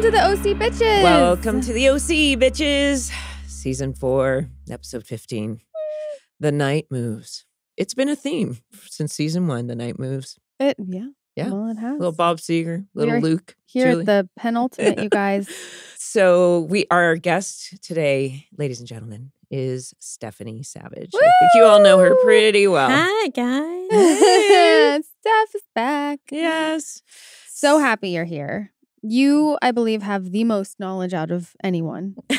Welcome to the OC bitches. Welcome to the OC, bitches. Season four, episode 15. The night moves. It's been a theme since season one. The night moves. It, yeah. Yeah. Well, it has. Little Bob Seger, little are Luke. Here Julie. at the penultimate, you guys. So we our guest today, ladies and gentlemen, is Stephanie Savage. I think you all know her pretty well. Hi, guys. Steph is back. Yes. So happy you're here. You, I believe, have the most knowledge out of anyone on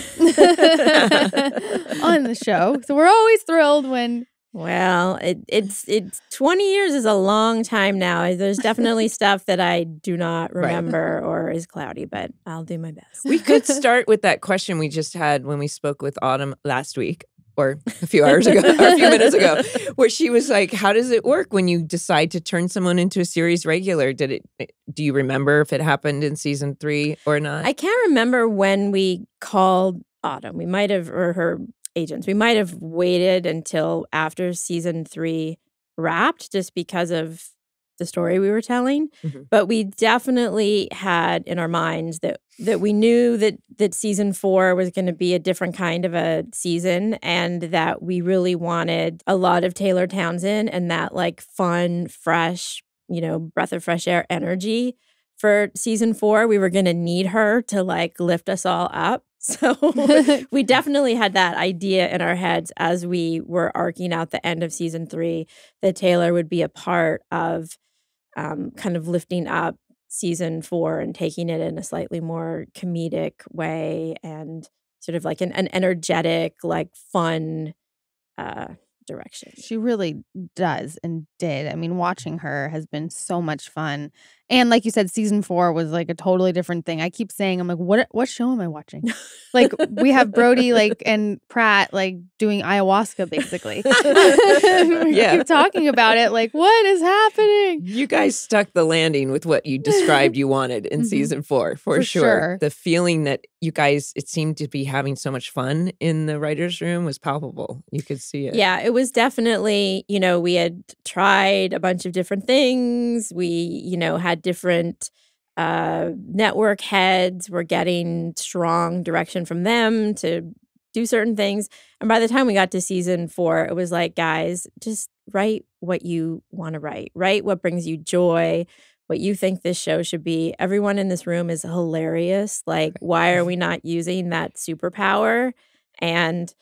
the show. So we're always thrilled when Well, it, it's it's twenty years is a long time now. There's definitely stuff that I do not Right. remember or is cloudy, but I'll do my best. We could start with that question we just had when we spoke with Autumn last week or a few hours ago, or a few minutes ago, where she was like, How does it work when you decide to turn someone into a series regular? Did it, eh, do you remember if it happened in season three or not? I can't remember when we called Autumn. We might have, or her agents, we might have waited until after season three wrapped just because of the story we were telling. Mhm. But we definitely had in our minds that that we knew that that season four was going to be a different kind of a season and that we really wanted a lot of Taylor Townsend and that like fun, fresh, you know, breath of fresh air energy for season four. We were going to need her to like lift us all up. So we definitely had that idea in our heads as we were arcing out the end of season three that Taylor would be a part of um, kind of lifting up season four and taking it in a slightly more comedic way and sort of like an, an energetic, like fun uh, direction. She really does and did. I mean, watching her has been so much fun. And like you said, season four was like a totally different thing. I keep saying, I'm like, what what show am I watching? Like we have Brody like and Pratt like doing ayahuasca basically. we Yeah. keep talking about it. Like, what is happening? You guys stuck the landing with what you described you wanted in Mhm. season four, for, For sure. sure. The feeling that you guys, it seemed to be having so much fun in the writer's room was palpable. You could see it. Yeah, it was definitely, you know, we had tried a bunch of different things. We, you know, had different uh network heads. We're getting strong direction from them to do certain things. And by the time we got to season 4, it was like, guys, just write what you want to write. Write what brings you joy, what you think this show should be. Everyone in this room is hilarious. Like, why are we not using that superpower? And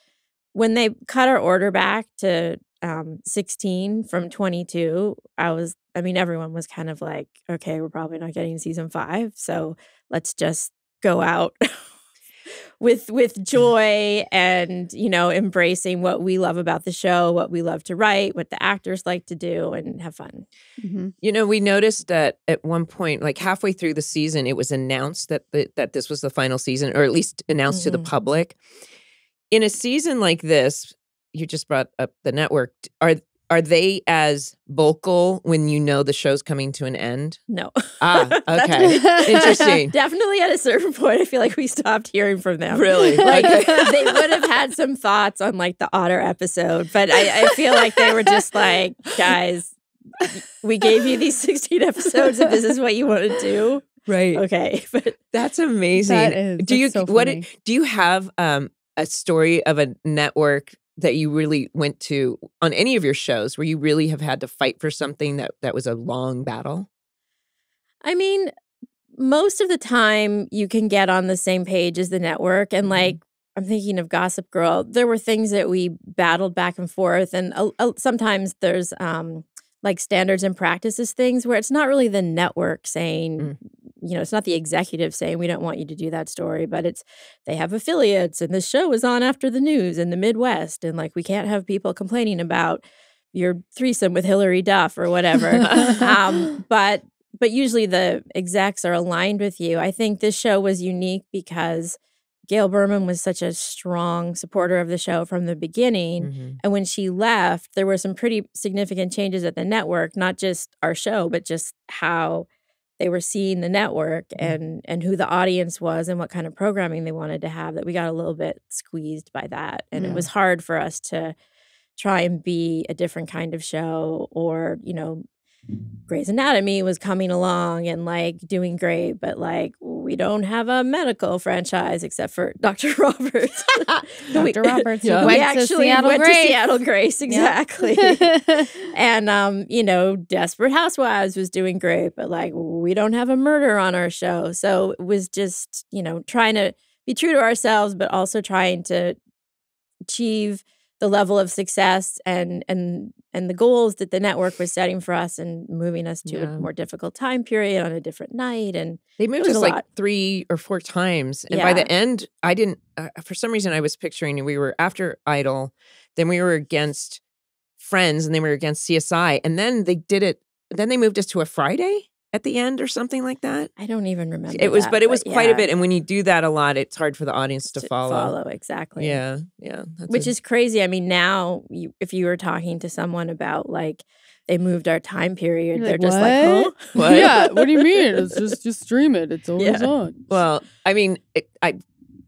when they cut our order back to um, 16 from 22, I was, I mean, everyone was kind of like, okay, we're probably not getting season five. So let's just go out with with joy and you know embracing what we love about the show what we love to write what the actors like to do and have fun Mhm. You know, we noticed that at one point, like halfway through the season, it was announced that the, that this was the final season, or at least announced to the Mhm. public. In a season like this, you just brought up the network. Are are they as vocal when you know the show's coming to an end? no Ah, okay, interesting. definitely at a certain point i feel like we stopped hearing from them Really? like they would have had some thoughts on like the otter episode but I, I feel like they were just like guys we gave you these 16 episodes if this is what you want to do Right. okay but That's amazing. That is. do you that's so what do you have um a story of a network that you really went to on any of your shows where you really have had to fight for something that that was a long battle? I mean, most of the time you can get on the same page as the network. And Mhm. like, I'm thinking of Gossip Girl. There were things that we battled back and forth. And uh, uh, sometimes there's um, like standards and practices things where it's not really the network saying, Mm. You know, it's not the executive saying, we don't want you to do that story, but it's they have affiliates and the show is on after the news in the Midwest. And like, we can't have people complaining about your threesome with Hilary Duff or whatever. um, but but usually the execs are aligned with you. I think this show was unique because Gail Berman was such a strong supporter of the show from the beginning. Mhm. And when she left, there were some pretty significant changes at the network, not just our show, but just how they were seeing the network Mhm. and and who the audience was and what kind of programming they wanted to have that we got a little bit squeezed by that. And Yeah. it was hard for us to try and be a different kind of show or, you know, Grey's Anatomy was coming along and like doing great, but like we don't have a medical franchise except for Dr. Roberts. We- Dr. Roberts Yeah. we actually Seattle went Grace. to Seattle Grace, exactly. and um, you know, Desperate Housewives was doing great, but like we don't have a murder on our show. So it was just, you know, trying to be true to ourselves, but also trying to achieve the level of success and and and the goals that the network was setting for us and moving us to Yeah. a more difficult time period on a different night and They moved us like lot. three or four times, and by the end, I didn't. Uh, for some reason, I was picturing we were after Idol, then we were against Friends, and then we were against CSI, and then they did it. Then they moved us to a Friday at the end or something like that. I don't even remember. It was, that, but it was quite a bit. And when you do that a lot, it's hard for the audience to, follow. Follow exactly. Yeah, yeah. Which a- is crazy. I mean, now you, if you were talking to someone about like they moved our time period, You're they're like, just like, "What?" huh? What? yeah, what do you mean? It's just just stream it. It's always Yeah. on. Well, I mean, it, I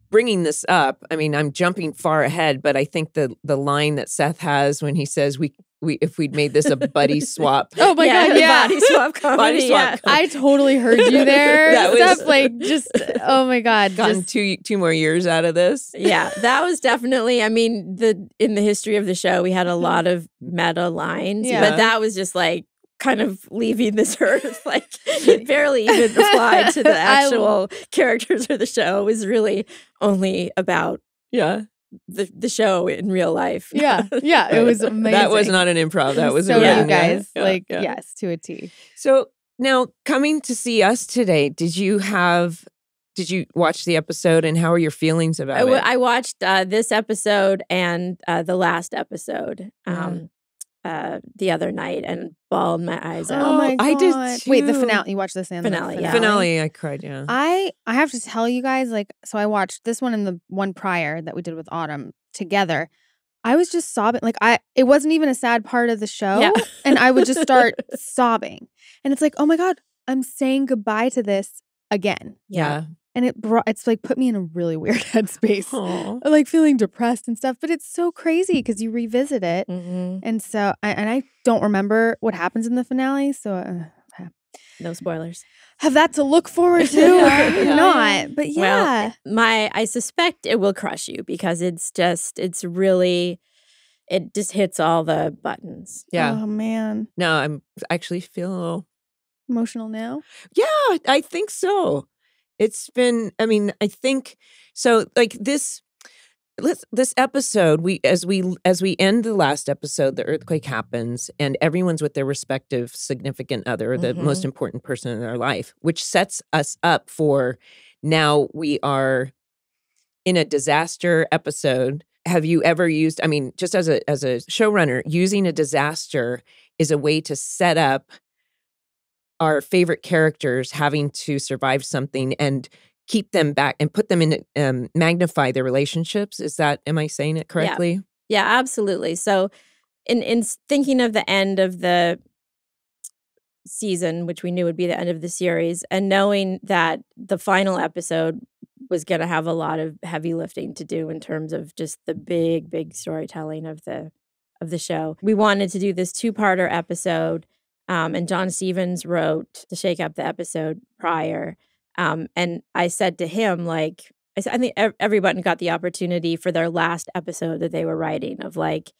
bringing this up. I mean, I'm jumping far ahead, but I think the the line that Seth has when he says we we if we'd made this a buddy swap. Oh my yeah, god, the yeah. body swap comedy. swap yeah. I totally heard you there. That was- Stuff like just oh my god, Gotten just two two more years out of this. yeah, that was definitely. I mean, the in the history of the show, we had a mm. lot of meta lines, Yeah. but that was just like kind of leaving this earth. Like it barely even applied to the I- actual characters of the show. It was really only about Yeah, the the show in real life. yeah, yeah. It was amazing. that was not an improv. That was so you guys yeah, like yeah. yes to a T. So now coming to see us today, did you have? Did you watch the episode and how are your feelings about I, it? I watched uh, this episode and uh, the last episode um, uh, the other night and bawled my eyes out. Oh my god! I did Wait, the finale. You watched this and the Finale, yeah. Finale, I cried. Yeah. I I have to tell you guys, like, so I watched this one and the one prior that we did with Autumn together. I was just sobbing. Like I, it wasn't even a sad part of the show, Yeah. and I would just start sobbing. And it's like, oh my god, I'm saying goodbye to this again. yeah. And it brought, it's like put me in a really weird headspace, Aw. like feeling depressed and stuff. But it's so crazy because you revisit it, Mhm. and so I, and I don't remember what happens in the finale, so. Uh, No spoilers. have that to look forward to or not. But Well, yeah. My, I suspect it will crush you because it's just, it's really, it just hits all the buttons. Yeah. Oh man. No, I'm actually feeling a little. Emotional now. Yeah, I think so. It's been. I mean, I think so. Like this. Let's, this episode we as we as we end the last episode the earthquake happens and everyone's with their respective significant other the most Mhm. important person in their life which sets us up for now we are in a disaster episode have you ever used i mean just as a as a showrunner using a disaster is a way to set up our favorite characters having to survive something and keep them back and put them in um, magnify their relationships is that am i saying it correctly Yeah, absolutely. So, in in thinking of the end of the season, which we knew would be the end of the series, and knowing that the final episode was going to have a lot of heavy lifting to do in terms of just the big, big storytelling of the of the show, we wanted to do this two parter episode. Um, and John Stephens wrote to shake up the episode prior. Um, and I said to him, like, I, said, I think ev- everyone got the opportunity for their last episode that they were writing of like,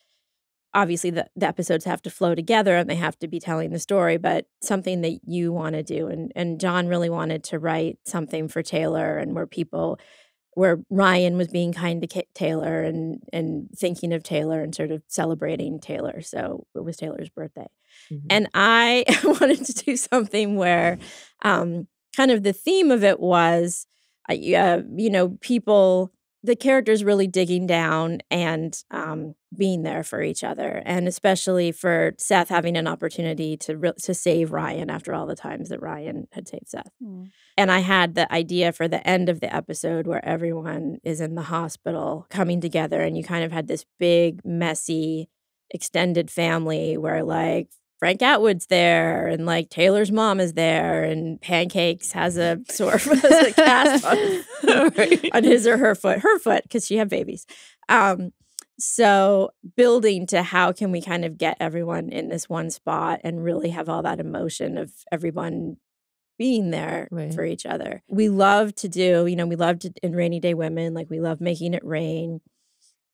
obviously the, the episodes have to flow together and they have to be telling the story, but something that you want to do. And and John really wanted to write something for Taylor and where people, where Ryan was being kind to Taylor and and thinking of Taylor and sort of celebrating Taylor. So it was Taylor's birthday. Mhm. And I wanted to do something where um, kind of the theme of it was, uh, uh, you know, people, the characters really digging down and um, being there for each other. And especially for Seth having an opportunity to, re- to save Ryan after all the times that Ryan had saved Seth. And I had the idea for the end of the episode where everyone is in the hospital coming together, and you kind of had this big, messy, extended family where like Frank Atwood's there, and like Taylor's mom is there, and Pancakes has a sort of has a cast on, Right. on his or her foot, her foot, because she had babies. Um, So building to how can we kind of get everyone in this one spot and really have all that emotion of everyone being there Right. for each other. We love to do, you know, we loved it in Rainy Day Women, like we love making it rain.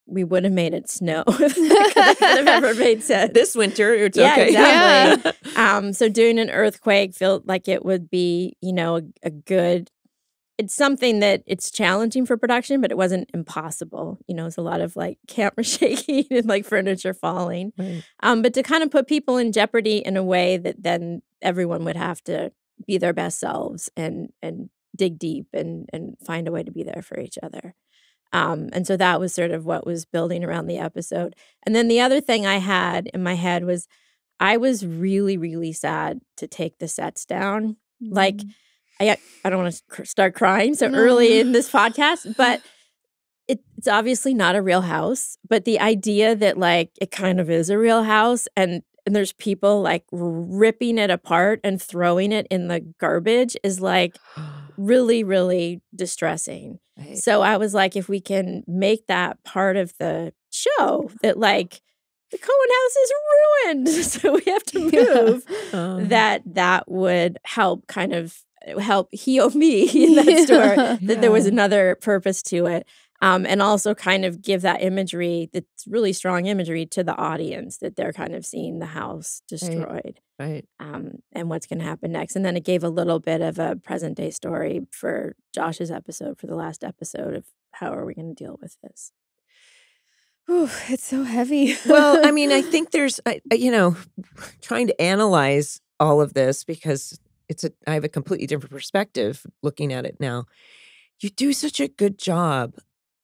We would have made it snow if that could have ever made sense. This winter, it's Yeah, okay. exactly. um, so doing an earthquake felt like it would be, you know, a, a good. It's something that it's challenging for production, but it wasn't impossible. You know, it's a lot of like camera shaking and like furniture falling. Right. Um, but to kind of put people in jeopardy in a way that then everyone would have to be their best selves and and dig deep and and find a way to be there for each other. Um, and so that was sort of what was building around the episode. And then the other thing I had in my head was I was really, really sad to take the sets down. Like, I I don't want to cr- start crying so No. early in this podcast, but it, it's obviously not a real house. But the idea that like it kind of is a real house, and and there's people like ripping it apart and throwing it in the garbage is like really, really distressing. Right. So I was like, if we can make that part of the show, that like the Cohen house is ruined, so we have to move. Um, That that would help kind of help heal me in that story. That there was another purpose to it. Um, and also kind of give that imagery that's really strong imagery to the audience that they're kind of seeing the house destroyed right. um, and what's going to happen next. And then it gave a little bit of a present day story for Josh's episode, for the last episode of how are we going to deal with this. Ooh, it's so heavy. well, I mean, I think there's, I- you know, trying to analyze all of this because it's a, I have a completely different perspective looking at it now. You do such a good job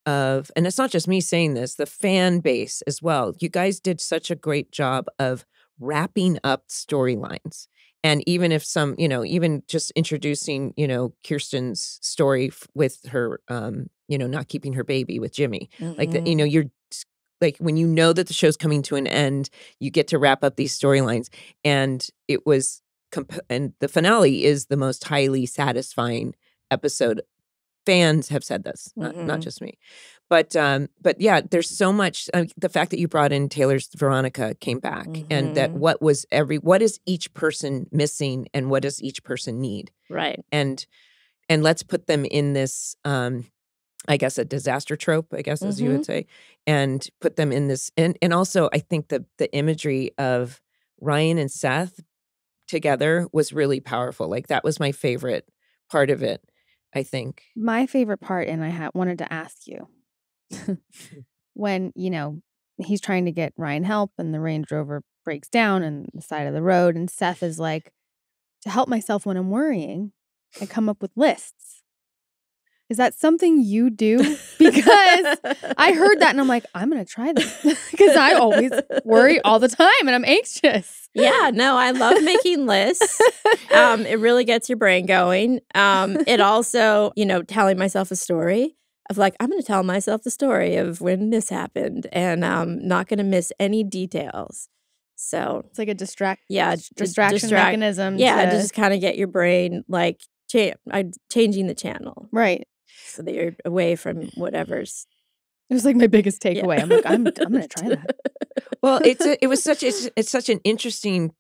of, and it's not just me saying this, the fan base as well. You guys did such a great job of wrapping up storylines. And even if some, you know, even just introducing, you know, Kirsten's story f- with her, um, you know, not keeping her baby with Jimmy, like that, you know, you're like when you know that the show's coming to an end, you get to wrap up these storylines. And it was, comp- and the finale is the most highly satisfying episode. Fans have said this, not not Mhm. just me, but um, but yeah, there's so much. Uh, the fact that you brought in Taylor's Veronica came back, and that Mhm. what was every what is each person missing, and what does each person need, right. and and let's put them in this um i guess a disaster trope i guess as you would say and put them in this and and also i think the the imagery of ryan and seth together was really powerful like that was my favorite part of it i think My favorite part, and I ha- wanted to ask you mm. when, you know, he's trying to get Ryan help and the Range Rover breaks down on the side of the road, and Seth is like, to help myself when I'm worrying, I come up with lists. Is that something you do? Because I heard that and I'm like, I'm going to try this because I always worry all the time and I'm anxious. yeah, no, I love making lists. Um, it really gets your brain going. Um, it also, you know, telling myself a story of like, I'm going to tell myself the story of when this happened and um, not going to miss any details. So, It's like a distract, yeah, distraction distract- mechanism. Yeah, to- to just kind of get your brain like cha- changing the channel right. So that you're away from whatever's. It was like my biggest yeah. takeaway. I'm like, I'm, I'm going to try that. well it's a, it was such it's, it's such an interesting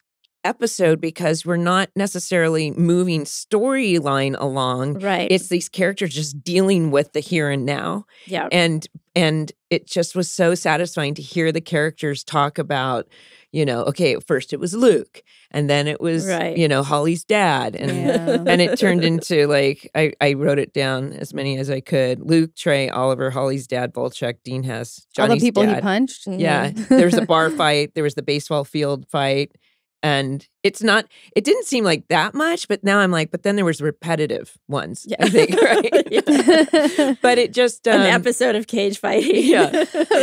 episode because we're not necessarily moving storyline along Right. it's these characters just dealing with the here and now yeah. and and it just was so satisfying to hear the characters talk about you know okay at first it was luke and then it was Right. you know holly's dad and Yeah. and it turned into like I, I wrote it down as many as i could luke trey oliver holly's dad volchok dean hess All the people dad. he punched. yeah Mhm. there was a bar fight there was the baseball field fight and it's not it didn't seem like that much but now i'm like but then there was repetitive ones Yeah. i think right Yeah. but it just um, An episode of cage fighting. Yeah.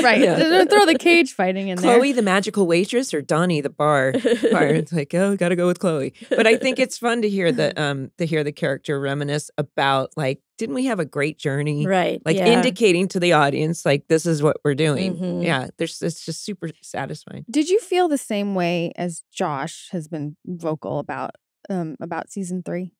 right. Yeah. Throw the cage fighting in there. Chloe the magical waitress or Donnie the bar bar. It's like, oh, gotta go with Chloe. But I think it's fun to hear the um to hear the character reminisce about like, didn't we have a great journey? Right. Like yeah. indicating to the audience, like this is what we're doing. Mhm. Yeah, there's it's just super satisfying. Did you feel the same way as Josh has been vocal about um about season three?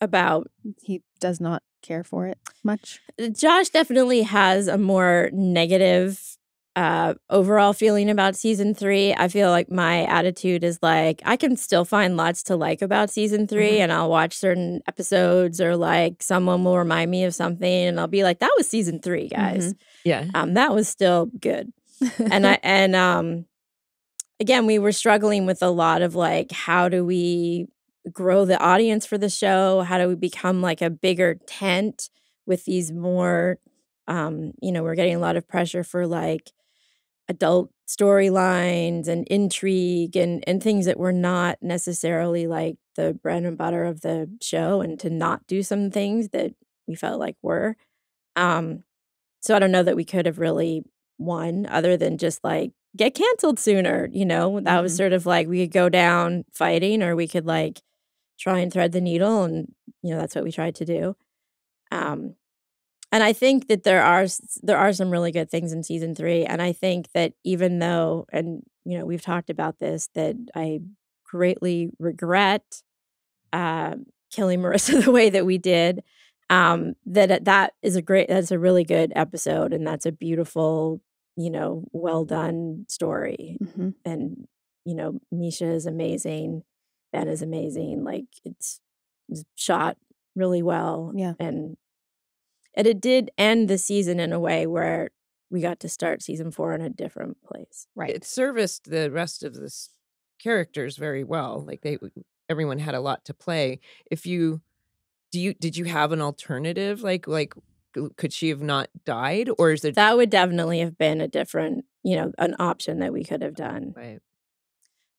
about He does not care for it much. Josh definitely has a more negative uh, overall feeling about season three, I feel like my attitude is like I can still find lots to like about season 3 Mhm. and I'll watch certain episodes or like someone will remind me of something, and I'll be like, "That was season three, guys. Yeah. Um, that was still good." and I and um, again, we were struggling with a lot of like, how do we grow the audience for the show? How do we become like a bigger tent with these more um, you know, we're getting a lot of pressure for like adult storylines and intrigue and and things that were not necessarily like the bread and butter of the show and to not do some things that we felt like were. Um so I don't know that we could have really won other than just like get canceled sooner, you know. That was Mhm. sort of like we could go down fighting or we could like try and thread the needle and you know that's what we tried to do. Um and I think that there are there are some really good things in season three, and I think that even though, and you know, we've talked about this, that I greatly regret uh, killing Marissa the way that we did. Um, that that is a great, that's a really good episode, and that's a beautiful, you know, well done story. Mhm. And you know, Mischa is amazing, Ben is amazing. Like it's, it's shot really well, Yeah. and and it did end the season in a way where we got to start season four in a different place. Right. It serviced the rest of the characters very well. Like they, everyone had a lot to play. If you, do you, did you have an alternative? Like, like, c- could she have not died, or is it? That would definitely have been a different, you know, an option that we could have done. Right.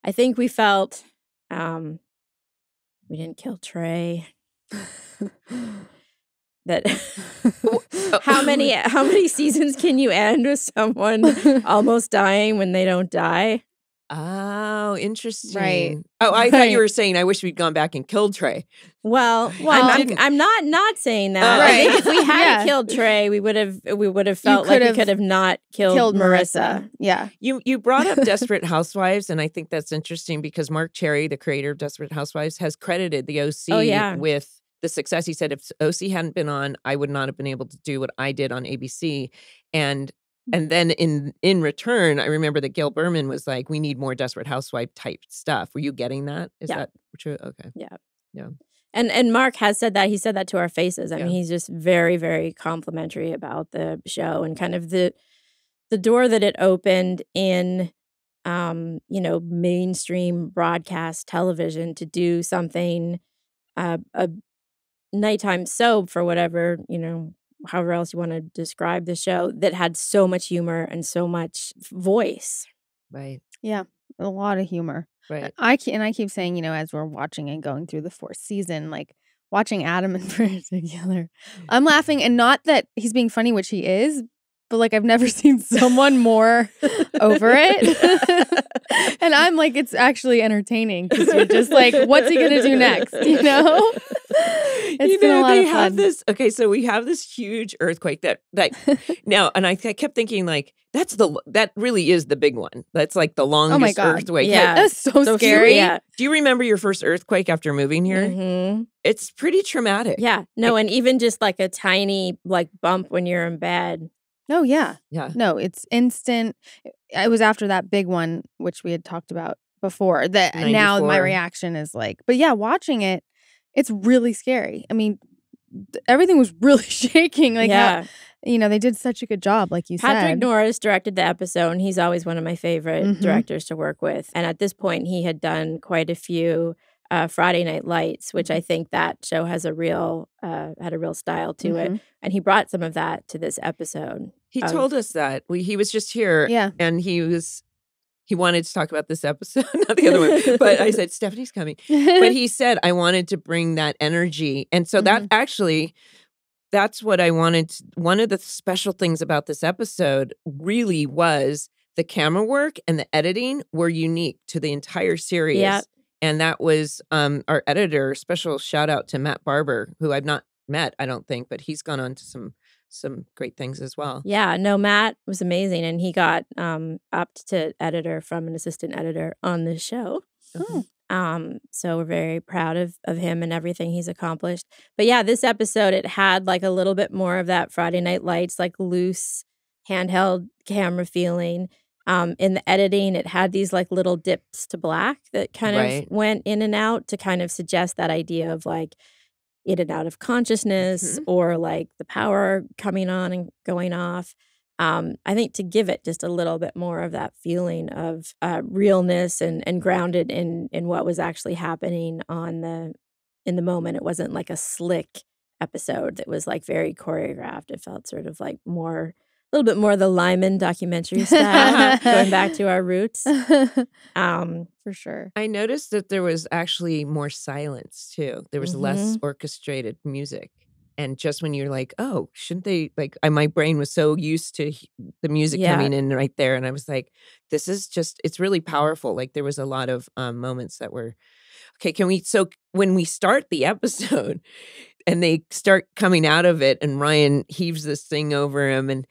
I think we felt um we didn't kill Trey. that how many how many seasons can you end with someone almost dying when they don't die? Oh, interesting. Right. Oh, I thought you were saying I wish we'd gone back and killed Trey. Well, Well, I'm, I'm, not not saying that. Oh, I think Right. if we had Yeah. killed Trey, we would have we would have felt like we could have not killed, Killed Marissa. Marissa. Yeah. You you brought up Desperate Housewives, and I think that's interesting because Marc Cherry, the creator of Desperate Housewives, has credited the OC Oh, yeah. with the success. He said if OC hadn't been on, I would not have been able to do what I did on ABC. And and then in in return, I remember that Gail Berman was like, "We need more Desperate Housewife type stuff." Were you getting that? Is Yeah. that true? Okay. Yeah. Yeah. And and Mark has said that. He said that to our faces. I Yeah. mean, he's just very, very complimentary about the show and kind of the the door that it opened in um, you know, mainstream broadcast television to do something uh, a nighttime soap for whatever, you know, however else you want to describe the show that had so much humor and so much voice. Right. Yeah. A lot of humor. Right. I ke- and I keep saying, you know, as we're watching and going through the fourth season, like watching Adam in particular, I'm laughing, and not that he's being funny, which he is, but like I've never seen someone more over it. and I'm like, it's actually entertaining because you're just like, what's he gonna do next? You know? It's you been know, a lot they of have fun. this. Okay, so we have this huge earthquake that that now, and I, I kept thinking like that's the that really is the big one. That's like the longest God. earthquake. Yeah. That's so, So scary. Yeah. Do you remember your first earthquake after moving here? Mhm. It's pretty traumatic. Yeah. No, and even just like a tiny like bump when you're in bed. No, yeah. Yeah. No, it's instant. It was after that big one, which we had talked about before. That now my reaction is like, but yeah, watching it, it's really scary. I mean, everything was really shaking. Like, how- yeah. you know, they did such a good job, like you Patrick said. Patrick Norris directed the episode, and he's always one of my favorite Mhm. directors to work with. And at this point, he had done quite a few uh, Friday Night Lights, which Mm-hmm. I think that show has a real uh, had a real style to it. Mhm. And he brought some of that to this episode. He Um, told us that. We, he was just here Yeah. and he was he wanted to talk about this episode, not the other one. But I said, Stephanie's coming. but he said I wanted to bring that energy. And so that actually that's what I wanted to, one of the special things about this episode really was the camera work and the editing were unique to the entire series. Yep. And that was um our editor, special shout out to Matt Barber, who I've not met, I don't think, but he's gone on to some some great things as well. Yeah, no, Matt was amazing, and he got um, upped to editor from an assistant editor on this show. Oh. Um, so we're very proud of of him and everything he's accomplished. But yeah, this episode it had like a little bit more of that Friday Night Lights, like loose handheld camera feeling. Um, in the editing, it had these like little dips to black that kind Right. of went in and out to kind of suggest that idea of like in and out of consciousness Mhm. or like the power coming on and going off. Um, I think to give it just a little bit more of that feeling of uh, realness and and grounded in in what was actually happening on the in the moment. It wasn't like a slick episode that was like very choreographed. It felt sort of like more a little bit more of the Liman documentary style, going back to our roots. Um, For sure. I noticed that there was actually more silence too. There was less orchestrated music. And just when you're like, oh, shouldn't they like I, my brain was so used to h- the music Yeah. coming in right there and I was like, this is just it's really powerful. Like there was a lot of um moments that were okay, can we so when we start the episode and they start coming out of it and Ryan heaves this thing over him and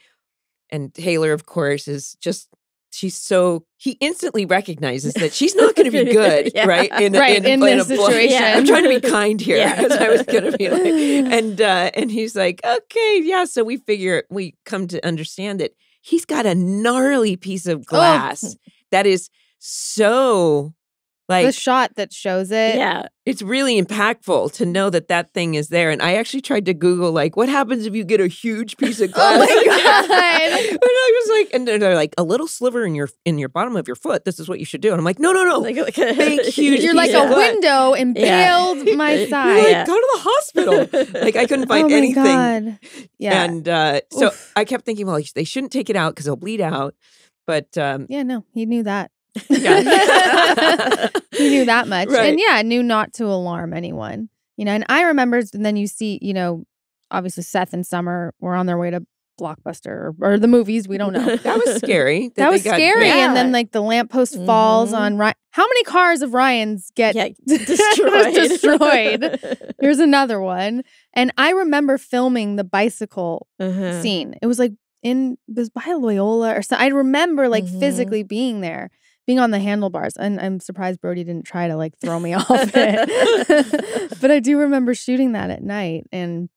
and Taylor of course is just she's so he instantly recognizes that she's not going to be good Yeah. right in, Right, in, in in this situation. i'm trying to be kind here Yeah. i was going to be like and uh and he's like okay yeah so we figure we come to understand that he's got a gnarly piece of glass that is so like the shot that shows it. yeah, it's really impactful to know that that thing is there. And I actually tried to Google like, what happens if you get a huge piece of glass? Oh my like? God. and I was like, and they're like, a little sliver in your in your bottom of your foot. This is what you should do. And I'm like, no, no, no. like, like a Big, huge You're like of a window impaled my You're side. like, Yeah. go to the hospital. like I couldn't find oh my anything. God. Yeah. And uh, so Oof. I kept thinking, well, they shouldn't take it out because it'll bleed out. But um, yeah, no, he knew that. Yeah. he knew that much. Right. And yeah, knew not to alarm anyone. You know, and I remember and then you see, you know, obviously Seth and Summer were on their way to Blockbuster or, or the movies. We don't know. that was scary. That they was got- scary. And then like the lamppost falls Mhm. on Ryan. How many cars of Ryan's get get destroyed. destroyed? Here's another one. And I remember filming the bicycle Uh-huh. scene. It was like in it was by Loyola or so. I remember like Mhm. physically being there, being on the handlebars. And I'm surprised Brody didn't try to like throw me off it. but I do remember shooting that at night and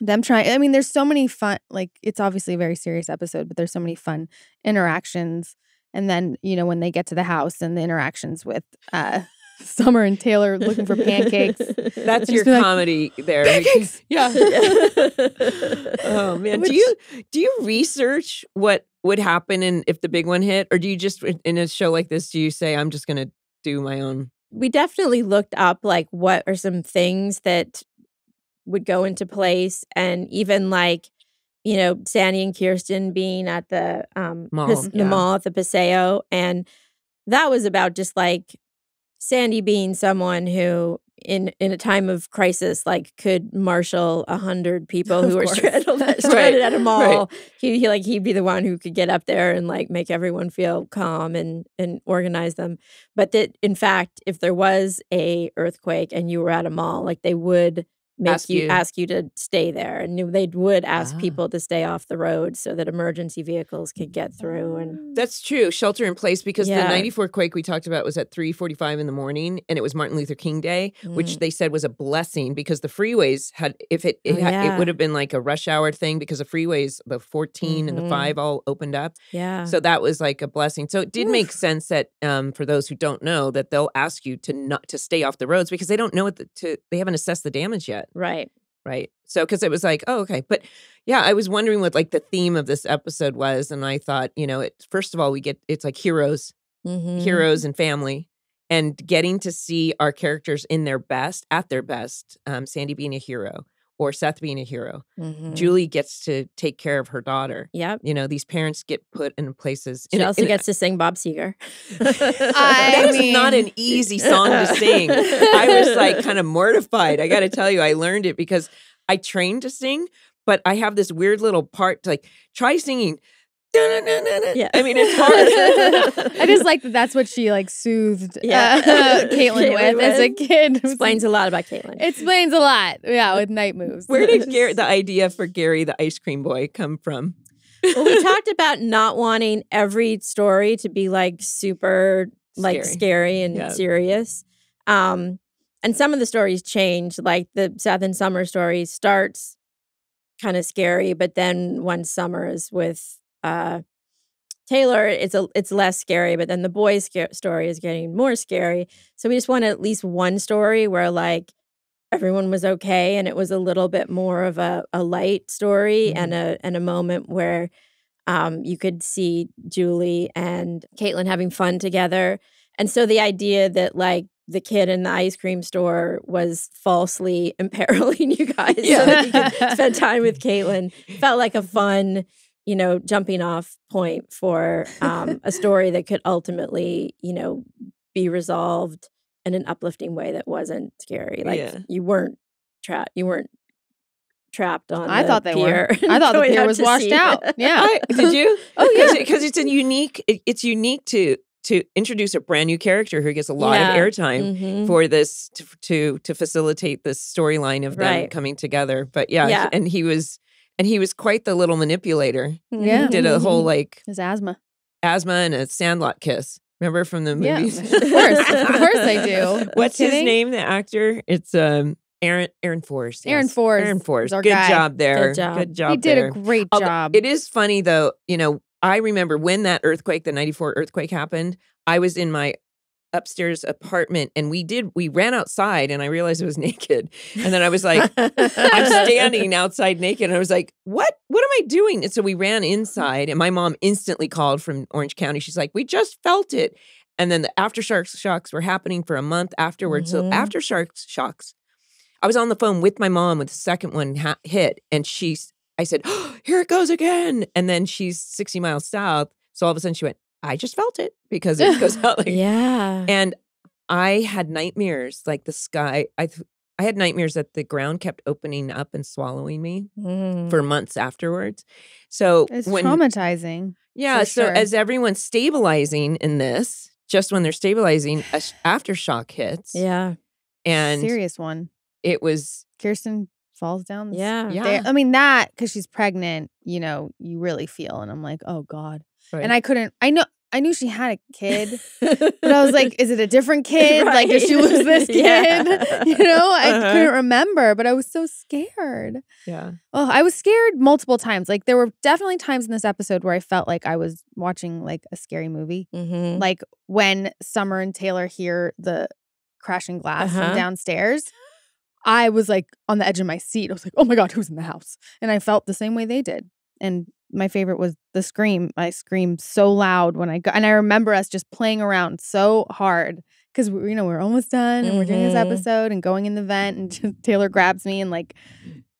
them trying I mean, there's so many fun like it's obviously a very serious episode, but there's so many fun interactions. And then, you know, when they get to the house and the interactions with uh Summer and Taylor looking for pancakes. That's your be like, comedy there. "Pancakes!" Yeah. Oh man, Which- do you do you research what would happen and if the big one hit, or do you just in a show like this do you say I'm just gonna do my own? we definitely looked up like what are some things that would go into place and even like you know sandy and kirsten being at the um Mall, the yeah. mall at the paseo and that was about just like sandy being someone who in in a time of crisis like could marshal a hundred people who were course. stranded, Right, at a right. mall he, he like he'd be the one who could get up there and like make everyone feel calm and and organize them but that in fact if there was a earthquake and you were at a mall like they would make Ask you, you. ask you to stay there and they would ask Ah. people to stay off the road so that emergency vehicles could get through and That's true. Shelter in place because Yeah. the '94 quake we talked about was at 3:45 in the morning, and it was Martin Luther King Day, which Mm. they said was a blessing because the freeways had if it it, Oh, yeah. it would have been like a rush hour thing because the freeways the 14 and the Mhm. five all opened up. yeah So that was like a blessing. So it did make sense that um, for those who don't know that they'll ask you to not to stay off the roads because they don't know what the, to they haven't assessed the damage yet, right right? So because it was like, oh okay, but yeah, I was wondering what like the theme of this episode was, and I thought, you know, it first of all we get it's like heroes, Mhm. heroes and family. And getting to see our characters in their best, at their best, um, Sandy being a hero or Seth being a hero. Mhm. Julie gets to take care of her daughter. yep You know, these parents get put in places. she in also in a- gets to sing bob seger that was not an easy song to sing. I was like kind of mortified. I got to tell you, I learned it because I trained to sing, but I have this weird little part to like try singing. Yeah. Yeah. I mean, it's hard. I just like that that's what she like soothed Yeah. uh, Caitlin Caitlin with as a kid. Explains a lot about caitlin It explains a lot. Yeah, with night moves. Where did Gary, the idea for Gary the ice cream boy come from? well, we talked about not wanting every story to be like super like Scary. scary and Yeah. serious. Um, and some of the stories change. Like the Seth and Summer story starts kind of scary, but then when Summer is with uh, Taylor, it's a it's less scary, but then the boy's sca- story is getting more scary. So we just want at least one story where like everyone was okay and it was a little bit more of a, a light story and a and a moment where um, you could see Julie and Caitlin having fun together. And so the idea that like the kid in the ice cream store was falsely imperiling you guys so that you could spend time with Caitlin felt like a fun, you know, jumping off point for um, a story that could ultimately, you know, be resolved in an uplifting way that wasn't scary. Like Yeah. you weren't trapped. You weren't trapped on. I the thought they pier were. I thought the pier was washed out. Yeah. I, did you? Oh, because yeah. because it's a unique. it- it's unique to to introduce a brand new character who gets a lot Yeah. of airtime Mhm. for this to to, to facilitate this storyline of them Right. coming together. But yeah, Yeah. and he was and he was quite the little manipulator. Yeah. He Did a whole like His asthma. asthma and a sandlot kiss. Remember from the Yeah, movies? of course. Of course I do. What's his name? The actor? It's um Aaron Aaron Forrest. Aaron yes. Forrest Aaron is Forrest. our Good guy. job there. Good job. Good job. He did there. a great Although job. It is funny though, you know, I remember when that earthquake, the 94 earthquake happened, I was in my upstairs apartment and we did we ran outside and I realized it was naked. And then I was like I'm standing outside naked and I was like, "What? What am I doing?" And so we ran inside and my mom instantly called from Orange County. She's like, "We just felt it." And then the aftershocks shocks were happening for a month afterwards. So Mhm. aftershocks shocks. I was on the phone with my mom with the second one ha- hit and she's I said, oh, "Here it goes again." And then she's 60 miles south. So all of a sudden she went, "I just felt it" because it goes out like yeah. and I had nightmares like the sky. I th- I had nightmares that the ground kept opening up and swallowing me Mm. for months afterwards. So It's when traumatizing. yeah, so sure. as everyone's stabilizing in this, just when they're stabilizing, a sh- aftershock hits, yeah. and Serious one. it was Kirsten falls down. the Yeah. yeah, stair- I mean that because she's pregnant. You know, you really feel, and I'm like, oh god. Right. And I couldn't. I know. I knew she had a kid, but I was like, is it a different kid? Like, did she Right. lose this kid? Yeah. You know, I Uh-huh. couldn't remember, but I was so scared. yeah, Oh, I was scared multiple times. Like there were definitely times in this episode where I felt like I was watching like a scary movie. Mhm. Like when Summer and Taylor hear the crashing glass Uh-huh. from downstairs. I was like on the edge of my seat. I was like, "Oh my god, who's in the house?" And I felt the same way they did. And my favorite was the scream. I screamed so loud when I got, and I remember us just playing around so hard because you know, we're almost done and we're doing this Mhm. episode and going in the vent, and just, Taylor grabs me and like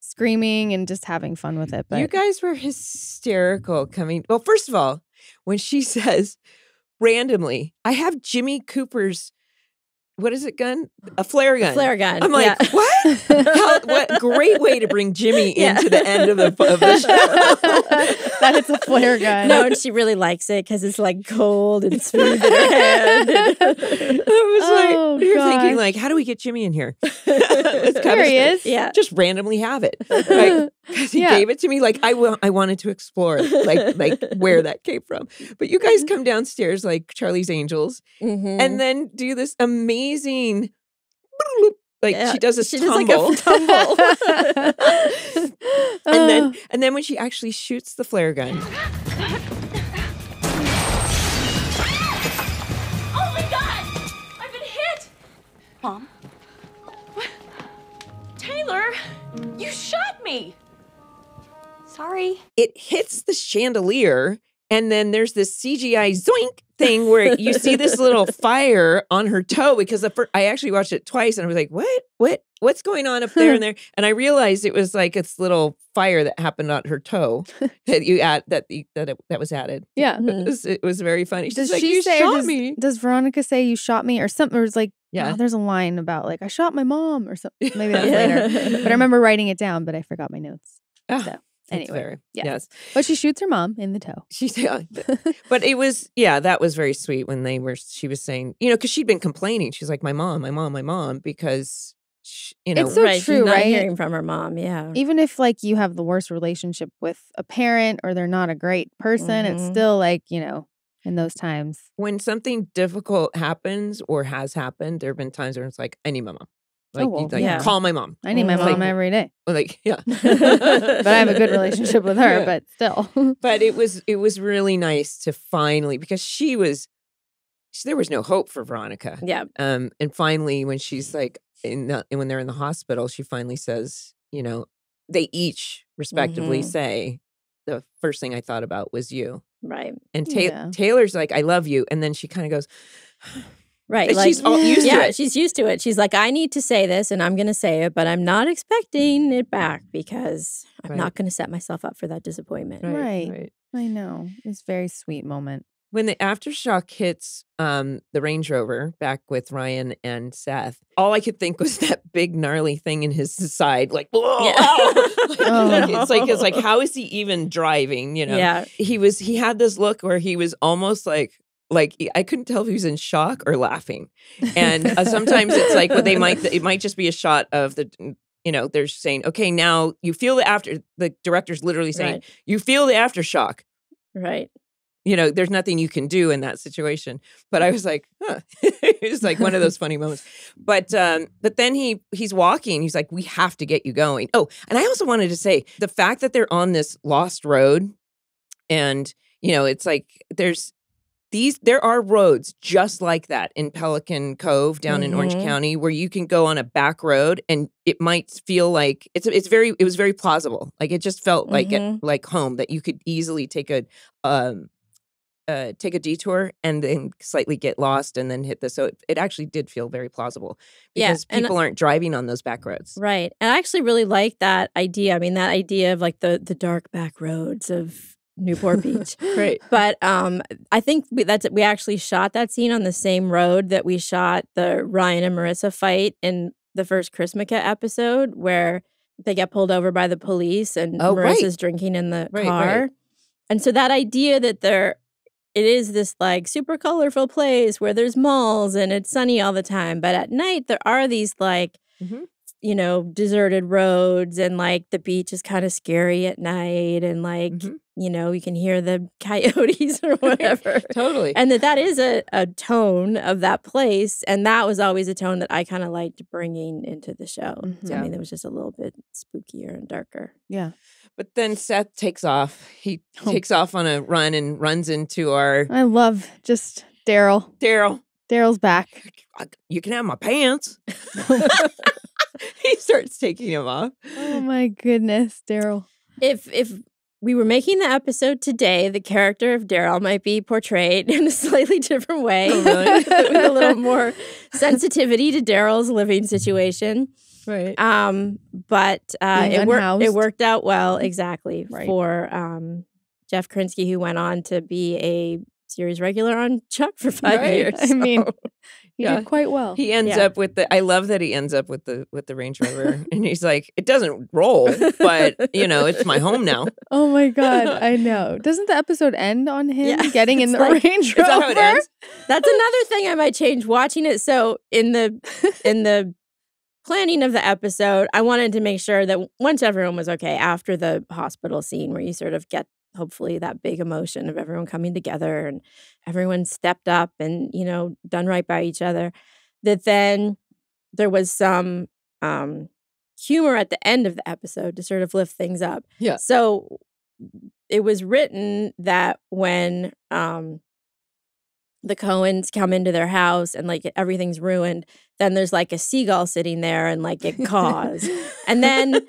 screaming and just having fun with it. But you guys were hysterical coming. Well, first of all, when she says randomly, I have Jimmy Cooper's what is it gun? A flare gun. Flare gun. I'm like, yeah. what? How, what great way to bring Jimmy Yeah. into the end of the, of the show. that it's a flare gun. No, and she really likes it because it's like cold and smooth in her hand. I was Oh, like, you're thinking like, how do we get Jimmy in here? There he is. yeah. Just randomly have it. Right? 'Cause he Yeah. gave it to me. Like I wa- I wanted to explore it, like like where that came from. But you guys come downstairs like Charlie's Angels, Mhm. and then do this amazing, like Yeah, she does this she does tumble. like a tumble. and then and then when she actually shoots the flare gun, Oh my god! I've been hit! Mom? What? Taylor, you shot me! Sorry. it hits the chandelier, and then there's this CGI zoink thing where you see this little fire on her toe because the I actually watched it twice and I was like, what, what, what's going on up there and there? And I realized it was like this little fire that happened on her toe that you add that the, that it, that was added. yeah. It was, it was very funny. She's Does like, she you say? shot does, me. does Veronica say you shot me or something? Or it's like, Yeah. oh, there's a line about like I shot my mom or something. Maybe that's Yeah. later. But I remember writing it down, but I forgot my notes. Ah, So, anyway, very- yeah. yes. But she shoots her mom in the toe. She's yeah, but- but it was yeah, that was very sweet when they were. She was saying, you know, because she'd been complaining. She's like, my mom, my mom, my mom, because she, you know, It's so right, she's true, not right? Hearing from her mom, yeah. Even if like you have the worst relationship with a parent or they're not a great person, it's Mhm. still like, you know, in those times. when something difficult happens or has happened, there have been times where it's like, I need my mom. Like, well, like yeah. call my mom. I need my Like- mom every day, Like, yeah. but I have a good relationship with her. Yeah. But still, but it was it was really nice to finally because she was there was no hope for Veronica. yeah. Um, and finally, when she's like in the when they're in the hospital, she finally says, you know, they each respectively Mhm. say, the first thing I thought about was you. Right. And Ta- Yeah. Taylor's like, I love you, and then she kind of goes, Right. and like, she's all used yeah, to it. she's used to it. She's like, I need to say this and I'm going to say it, but I'm not expecting it back because I'm Right. not going to set myself up for that disappointment. Right. I know it's a very sweet moment. when the aftershock hits um, the Range Rover back with Ryan and Seth, all I could think was that big gnarly thing in his side, like, whoa, Yeah. ow." Like, Oh. it's like it's like how is he even driving? You know, Yeah. he was he had this look where he was almost like like I couldn't tell if he was in shock or laughing. And uh, sometimes it's like what they might it might just be a shot of the you know they're saying okay now you feel the after the director's literally saying Right. you feel the aftershock Right. you know, there's nothing you can do in that situation. But I was like, huh. it was like one of those funny moments. But um, but then he he's walking. He's like, we have to get you going. Oh, and I also wanted to say the fact that they're on this lost road, and you know, it's like there's these there are roads just like that in Pelican Cove down in Orange Mhm. County where you can go on a back road and it might feel like it's it's very it was very plausible. Like it just felt like it, Mhm. like home that you could easily take a um uh take a detour and then slightly get lost and then hit the so it, it actually did feel very plausible Yeah, because and- people aren't driving on those back roads. Right. And I actually really like that idea. I mean, that idea of like the the dark back roads of Newport Beach. Right. But um, I think we, that's we actually shot that scene on the same road that we shot the Ryan and Marissa fight in the first Chrismukkah episode, where they get pulled over by the police and Oh, right. Marissa's drinking in the Right, car. right. And so that idea that they're it is this like super colorful place where there's malls and it's sunny all the time, but at night there are these like Mhm. You know deserted roads and like the beach is kind of scary at night and like Mhm. you know you can hear the coyotes or whatever Totally. and that that is a, a tone of that place and that was always a tone that i kind of liked bringing into the show Mhm. so i Yeah. mean it was just a little bit spookier and darker Yeah. But then Seth takes off. He Oh. takes off on a run and runs into our I love just Daryl. Daryl. Daryl's back. You can have my pants. he starts taking him off. Oh my goodness, Daryl. if if we were making the episode today the character of daryl might be portrayed in a slightly different way Oh, really? with a little more sensitivity to daryl's living situation Right. Um, but uh, it worked. It worked out well, exactly Right. for um, Jeff Krinsky, who went on to be a series regular on Chuck for five Right. years. I mean, He Yeah. did quite well. He ends Yeah. up with the. I love that he ends up with the with the Range Rover, and he's like, "It doesn't roll, but you know, it's my home now." oh my god, I know. Doesn't the episode end on him Yeah, getting in it's the like- Range Is that how it Rover? ends? that's another thing I might change watching it. So in the in the planning of the episode, I wanted to make sure that once everyone was okay after the hospital scene, where you sort of get hopefully that big emotion of everyone coming together and everyone stepped up and you know done right by each other, that then there was some um, humor at the end of the episode to sort of lift things up. Yeah. So it was written that when um, the Cohens come into their house and like everything's ruined, then there's like a seagull sitting there and like it caws. and then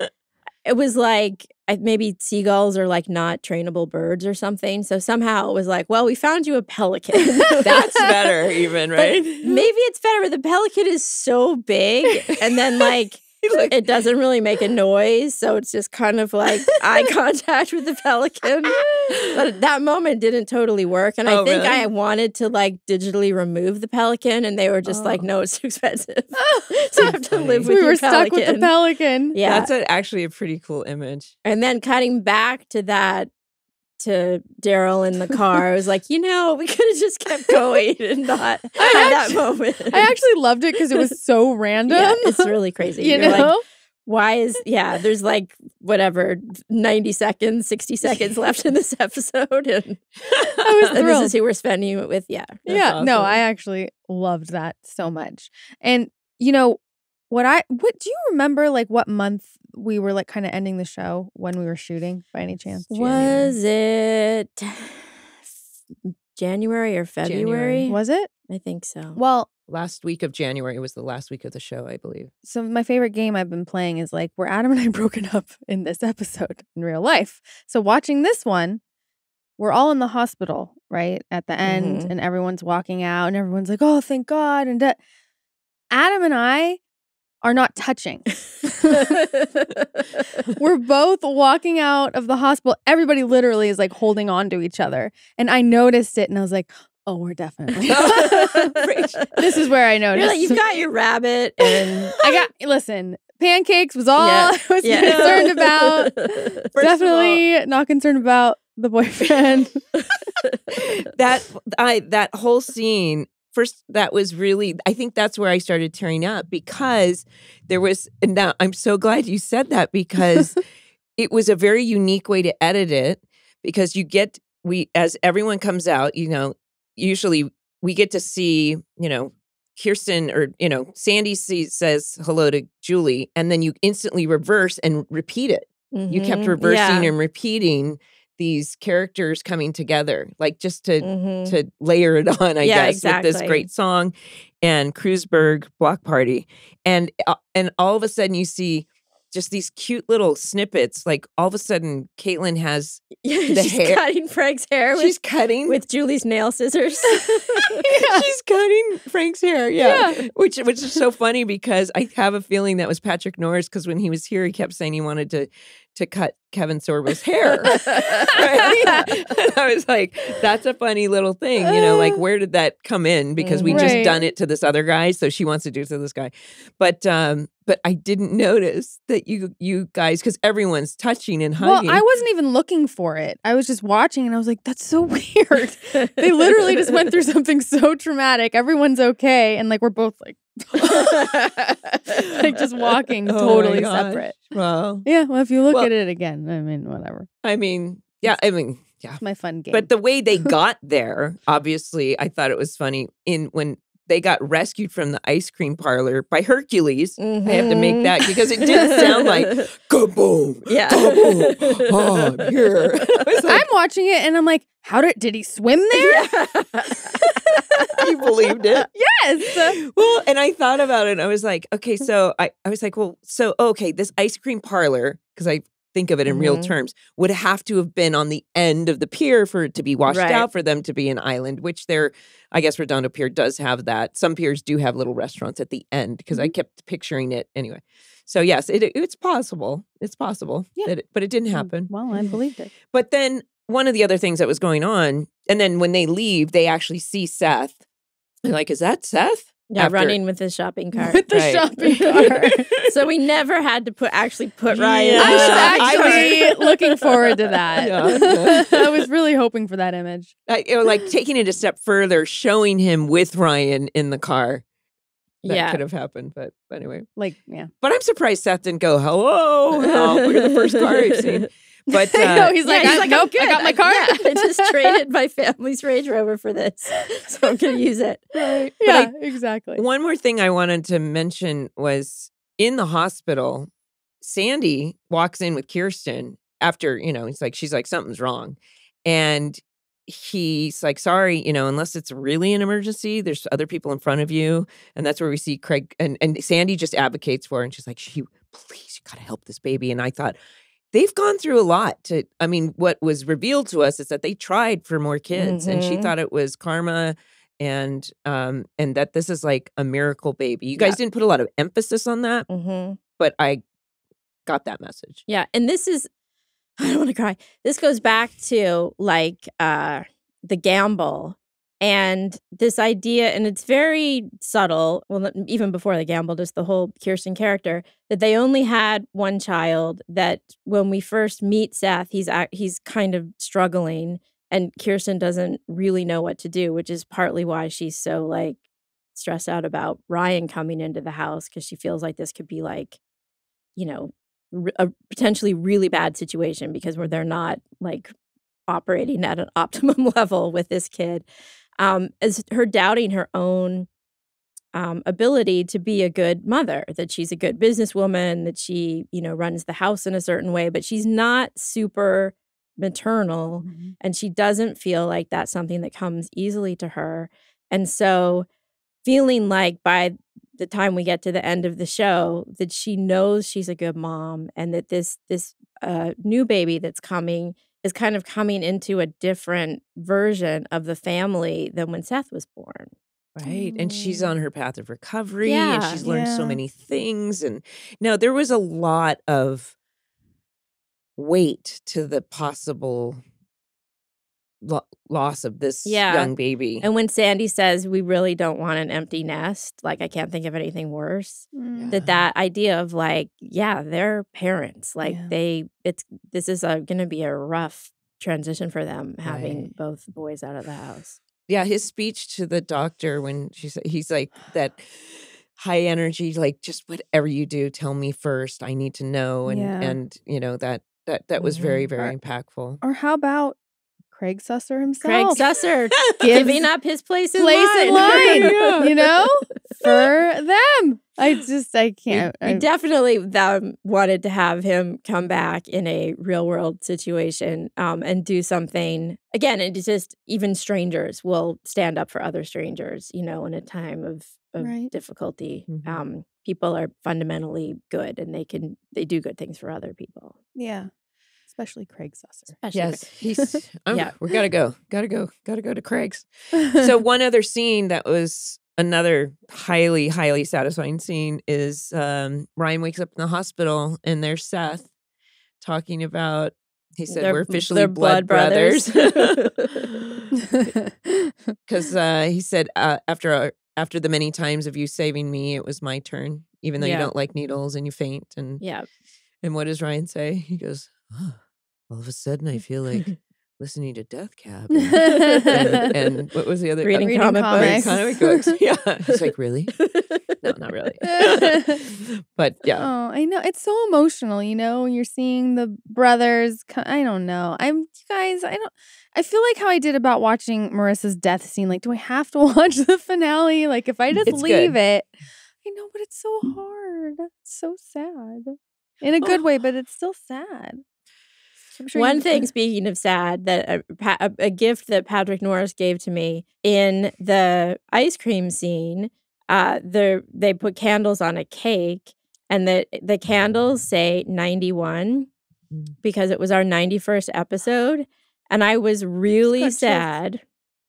it was like maybe seagulls are like not trainable birds or something. So somehow it was like, well, we found you a pelican. That's better, even But right? maybe it's better, but the pelican is so big, and then like Like- it doesn't really make a noise, so it's just kind of like eye contact with the pelican. But that moment didn't totally work, and I Oh, think really? I wanted to like digitally remove the pelican, and they were just like, Oh. "No, it's too expensive. so you have to funny. live with we your were stuck with the pelican." pelican. Yeah, That's a, actually a pretty cool image. and then cutting back to that to Daryl in the car, I was like, you know, we could have just kept going and not I had that moment. I actually loved it because it was so random. Yeah, it's really crazy. you You're know? like, why is yeah? There's like whatever, ninety seconds, sixty seconds left in this episode, and, I was and this is who we're spending it with. Yeah, yeah, no. I actually loved that so much. And you know, What I what do you remember like what month we were like kind of ending the show when we were shooting by any chance? Was it January or February? January. Was it? I think so. Well, Last week of January was the last week of the show, I believe. so my favorite game I've been playing is like where Adam and I broken up in this episode in real life. So watching this one, we're all in the hospital, right? At the end, Mhm. and everyone's walking out, and everyone's like, "Oh, thank God!" And da- Adam and I are not touching. we're both walking out of the hospital. Everybody literally is like holding on to each other, and I noticed it, and I was like, "Oh, we're definitely." this is where I You're noticed. like, you've got your rabbit and I got listen. Pancakes was all Yeah, I was concerned about. First of all- Definitely not concerned about the boyfriend. that I that whole scene first that was really I think that's where I started tearing up because there was and now I'm so glad you said that because it was a very unique way to edit it because you get we as everyone comes out you know usually we get to see you know Kirsten or you know Sandy sees, says hello to Julie and then you instantly reverse and repeat it you kept Mhm. reversing Yeah. and repeating these characters coming together like just to Mhm. to layer it on i Yeah, guess with this great song and Kreuzberg block party and uh, and all of a sudden you see just these cute little snippets like all of a sudden Kaitlin has Yeah, the she's hair- cutting Frank's hair she's with, cutting with Julie's nail scissors. she's cutting frank's hair yeah. Yeah. which which is so funny because i have a feeling that was patrick norris because when he was here he kept saying he wanted to to cut kevin sorbo's hair right? I was like, that's a funny little thing, you know, like where did that come in? Because we just done it to this other guy, so she wants to do it to this guy. But um, but I didn't notice that you you guys, because everyone's touching and well. I wasn't even looking for it. I was just watching and I was like, that's so weird. they literally just went through something so traumatic. Everyone's okay. And like we're both like like just walking Oh totally separate. well, Yeah, well if you look Well- at it again, I mean, whatever. I mean, yeah, I mean, yeah. It's my fun game. But the way they got there, obviously, I thought it was funny in when they got rescued from the ice cream parlor by Hercules. I have to make mm-hmm. that because it didn't sound like kaboom, Yeah. kaboom, oh, I'm here. I was like, I'm watching it and I'm like, how did did he swim there? you believed it. yes. Well, and I thought about it. And I was like, okay, so I, I was like, well, so okay, this ice cream parlor, because I think of it in real Mhm. terms, would have to have been on the end of the pier for it to be washed Right. out for them to be an island, which they're, I guess Redondo Pier does have that. Some piers do have little restaurants at the end because I kept picturing it anyway. So yes, it, it's possible. It's possible. Yeah. it- but it didn't happen. Well, I believed it. But then one of the other things that was going on, and then when they leave, they actually see Seth. They're like, is that Seth? Yeah, After- running with his shopping cart. With the Right. shopping cart. so we never had to put actually put Ryan. Yeah. in I the was I was- actually looking forward to that. Yeah, I was really hoping for that image. You know, like taking it a step further, showing him with Ryan in the car. That Yeah. could have happened, but, but anyway. Like, yeah. But I'm surprised Seth didn't go, hello. Oh, look at the first car I've seen. But I uh, he's Yeah, like, he's I, like, nope, I got my car. Yeah, I just traded my family's Range Rover for this, so I'm gonna use it. right. Yeah, exactly. One more thing I wanted to mention was in the hospital, Sandy walks in with Kirsten after, you know, he's like, she's like, something's wrong. And he's like, sorry, you know, unless it's really an emergency, there's other people in front of you. And that's where we see Craig and, and Sandy just advocates for her. And she's like, she, please, you got to help this baby. And I thought, they've gone through a lot to, I mean, what was revealed to us is that they tried for more kids and she Mhm. thought it was karma and um and that this is like a miracle baby. You guys Yeah. didn't put a lot of emphasis on that, Mm-hmm. but I got that message. Yeah, and this is I don't want to cry. This goes back to like uh the gamble and this idea and it's very subtle, well even before the gamble just the whole Kirsten character that they only had one child that when we first meet Seth he's he's kind of struggling and Kirsten doesn't really know what to do, which is partly why she's so like stressed out about Ryan coming into the house because she feels like this could be like you know a potentially really bad situation because where they're not like operating at an optimum level with this kid um as her doubting her own um, ability to be a good mother, that she's a good businesswoman, that she, you know, runs the house in a certain way, but she's not super maternal Mm-hmm. and she doesn't feel like that's something that comes easily to her. And so feeling like by the time we get to the end of the show that she knows she's a good mom and that this this uh, new baby that's coming is kind of coming into a different version of the family than when Seth was born. Right. And she's Mm. on her path of recovery and she's learned so many things. And now there was a lot of weight to the possible lo- loss of this Yeah. young baby. And when Sandy says we really don't want an empty nest, like I can't think of anything worse. Mm. That that idea of like, yeah, they're parents. Like Yeah. they, it's this is going to be a rough transition for them having Right. both boys out of the house. yeah, his speech to the doctor when she said he's like that high energy, like just whatever you do, tell me first. I need to know. And Yeah. and you know, that that that was very, Mhm. very impactful. Or how about Craig Susser himself? Craig Susser giving up his place in place line. in line, Yeah. you know, for them. I just, I can't. we I- definitely um, wanted to have him come back in a real world situation um, and do something again it's just even strangers will stand up for other strangers you know in a time of, of Right. difficulty Mhm. um, people are fundamentally good and they can they do good things for other people yeah, especially Craig Susser. especially Yes. He's oh, Yeah. we gotta go. Gotta go. Gotta go to Craig's. so one other scene that was another highly highly satisfying scene is um ryan wakes up in the hospital and there's seth talking about he said They're- we're officially blood, blood brothers brothers. because uh he said uh, after our, after the many times of you saving me it was my turn even though Yeah. you don't like needles and you faint and yeah and what does ryan say he goes oh, all of a sudden i feel like listening to death cab and, and what was the other reading, reading comic comics. Comic books. Yeah. He's like, really? No, not really. but yeah. Oh, I know. It's so emotional, you know, when you're seeing the brothers. I don't know. I'm, you guys, I don't, I feel like how I did about watching Marissa's death scene. Like, do I have to watch the finale? Like, if I mm, just It's leave good. it, I know, but it's so hard. It's so sad in a oh. good way, but it's still sad. Sure One thing, speaking of sad, that a, a, a gift that Patrick Norris gave to me in the ice cream scene, uh, the they put candles on a cake, and the the candles say ninety one Mm. because it was our ninety first episode, and I was really sad.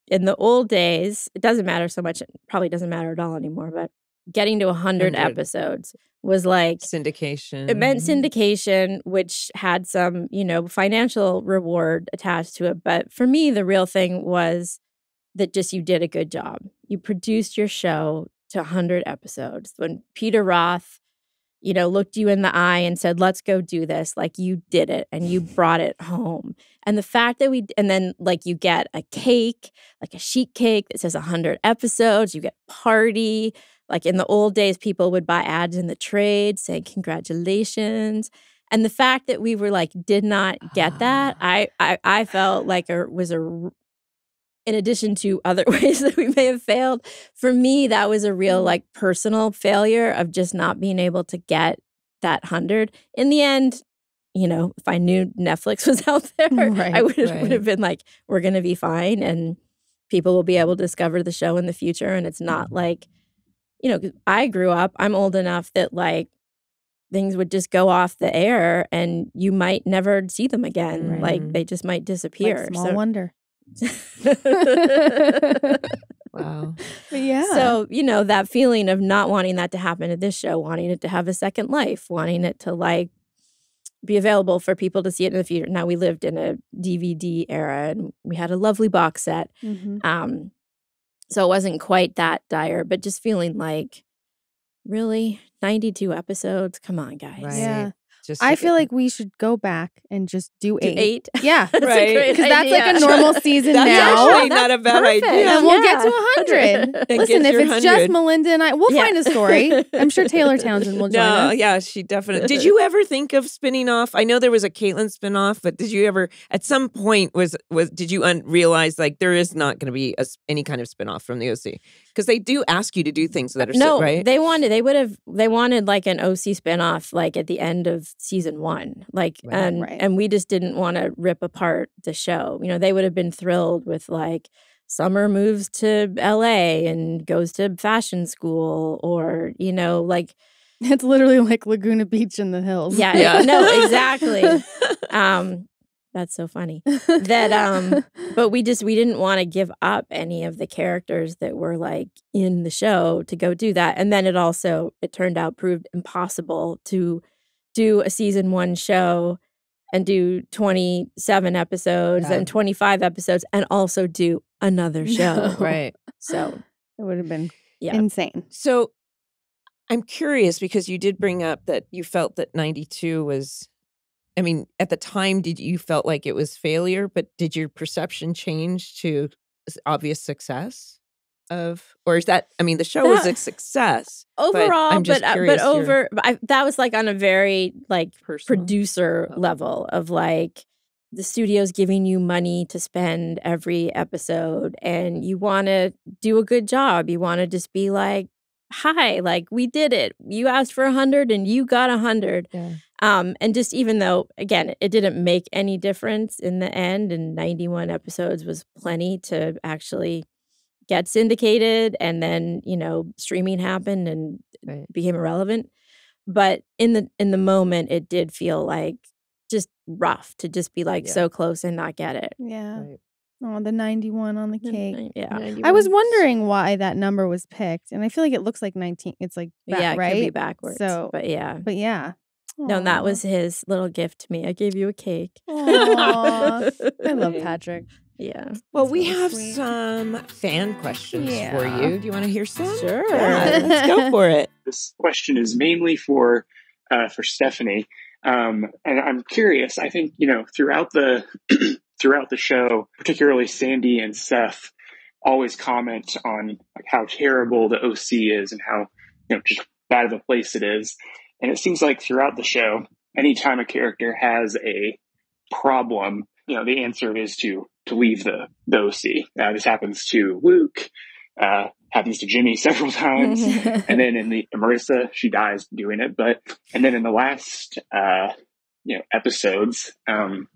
In the old days, it doesn't matter so much. It probably doesn't matter at all anymore. But getting to hundred 100. episodes was like Syndication. it meant syndication, which had some, you know, financial reward attached to it. But for me, the real thing was that just you did a good job. You produced your show to 100 episodes. When Peter Roth, you know, looked you in the eye and said, let's go do this, like you did it and you brought it home. And the fact that we, and then like you get a cake, like a sheet cake that says 100 episodes, you get party. Like in the old days, people would buy ads in the trade saying congratulations. And the fact that we were like did not get that, ah. I I, I felt like it was a in addition to other ways that we may have failed, for me that was a real mm. like personal failure of just not being able to get that hundred. In the end, you know, if I knew Netflix was out there, Right, I would have right. would have been like, we're gonna be fine and people will be able to discover the show in the future. And it's not mm. like, you know, I grew up, I'm old enough that like things would just go off the air and you might never see them again. Like they just might like disappear. small so, wonder. Wow. But yeah. so, you know, that feeling of not wanting that to happen to this show, wanting it to have a second life, wanting it to like be available for people to see it in the future. Now we lived in a DVD era and we had a lovely box set. Mhm. Um, so it wasn't quite that dire, but just feeling like, really, 92 episodes? Come on, guys. Right. Yeah. Just I feel get- like we should go back and just do Do eight. eight. Yeah. That's Right. Because that's like a normal season That's now. actually not a bad perfect. idea. and we'll get to Yeah. 100. Listen, if your it's just Melinda and I, we'll Yeah. find a story. I'm sure Taylor Townsend will join No, us. yeah, she definitely. Did you ever think of spinning off? I know there was a Kaitlin spinoff, but did you ever, at some point, was was did you un- realize like there is not going to be a s any kind of spinoff from the OC? Because they do ask you to do things that are no, so, right. they wanted they would have they wanted like an OC spinoff like at the end of season one, like Right. and Right. and we just didn't want to rip apart the show. You know, they would have been thrilled with like Summer moves to L.A. and goes to fashion school, or you know, like It's literally like Laguna Beach in the hills. yeah, Yeah. no, exactly. um, that's so funny. that, um, But we just we didn't want to give up any of the characters that were like in the show to go do that. And then it also it turned out proved impossible to do a season 1 show and do 27 episodes Yeah. and 25 episodes and also do another show. No. right. So, it would have been Yeah. insane. So I'm curious because you did bring up that you felt that 92 was I mean, at the time did you felt like it was failure, but did your perception change to obvious success of or is that I mean, the show was a success. overall I'm but just uh, but over I, that was like on a very like personal. producer Oh. level of like the studio's giving you money to spend every episode and you want to do a good job you want to just be like hi like we did it you asked for a hundred and you got a hundred Yeah. um and just even though again it didn't make any difference in the end and 91 episodes was plenty to actually get syndicated and then you know streaming happened and Right. became irrelevant but in the in the moment it did feel like just rough to just be like Yeah. so close and not get it Yeah. Right. Oh, the 91 on the cake. yeah I was wondering why that number was picked, and I feel like it looks like 19. It's like back, yeah it right? could be backwards So- but yeah But yeah. no and that was his little gift to me i gave you a cake I love Patrick. yeah Well, we have sweet. some fan questions for you. Do you want to hear some? Sure. Yeah, let's go for it. this question is mainly for uh, for Stephanie, um, and I'm curious. I think you know throughout the throughout the show, particularly Sandy and Seth always comment on like how terrible the OC is and how you know just bad of a place it is. And it seems like throughout the show, anytime a character has a problem, you know, the answer is to to leave the the OC. Uh, this happens to Luke. Uh, happens to Jimmy several times and then in the Marissa, she dies doing it. But and then in the last uh, you know episodes, um,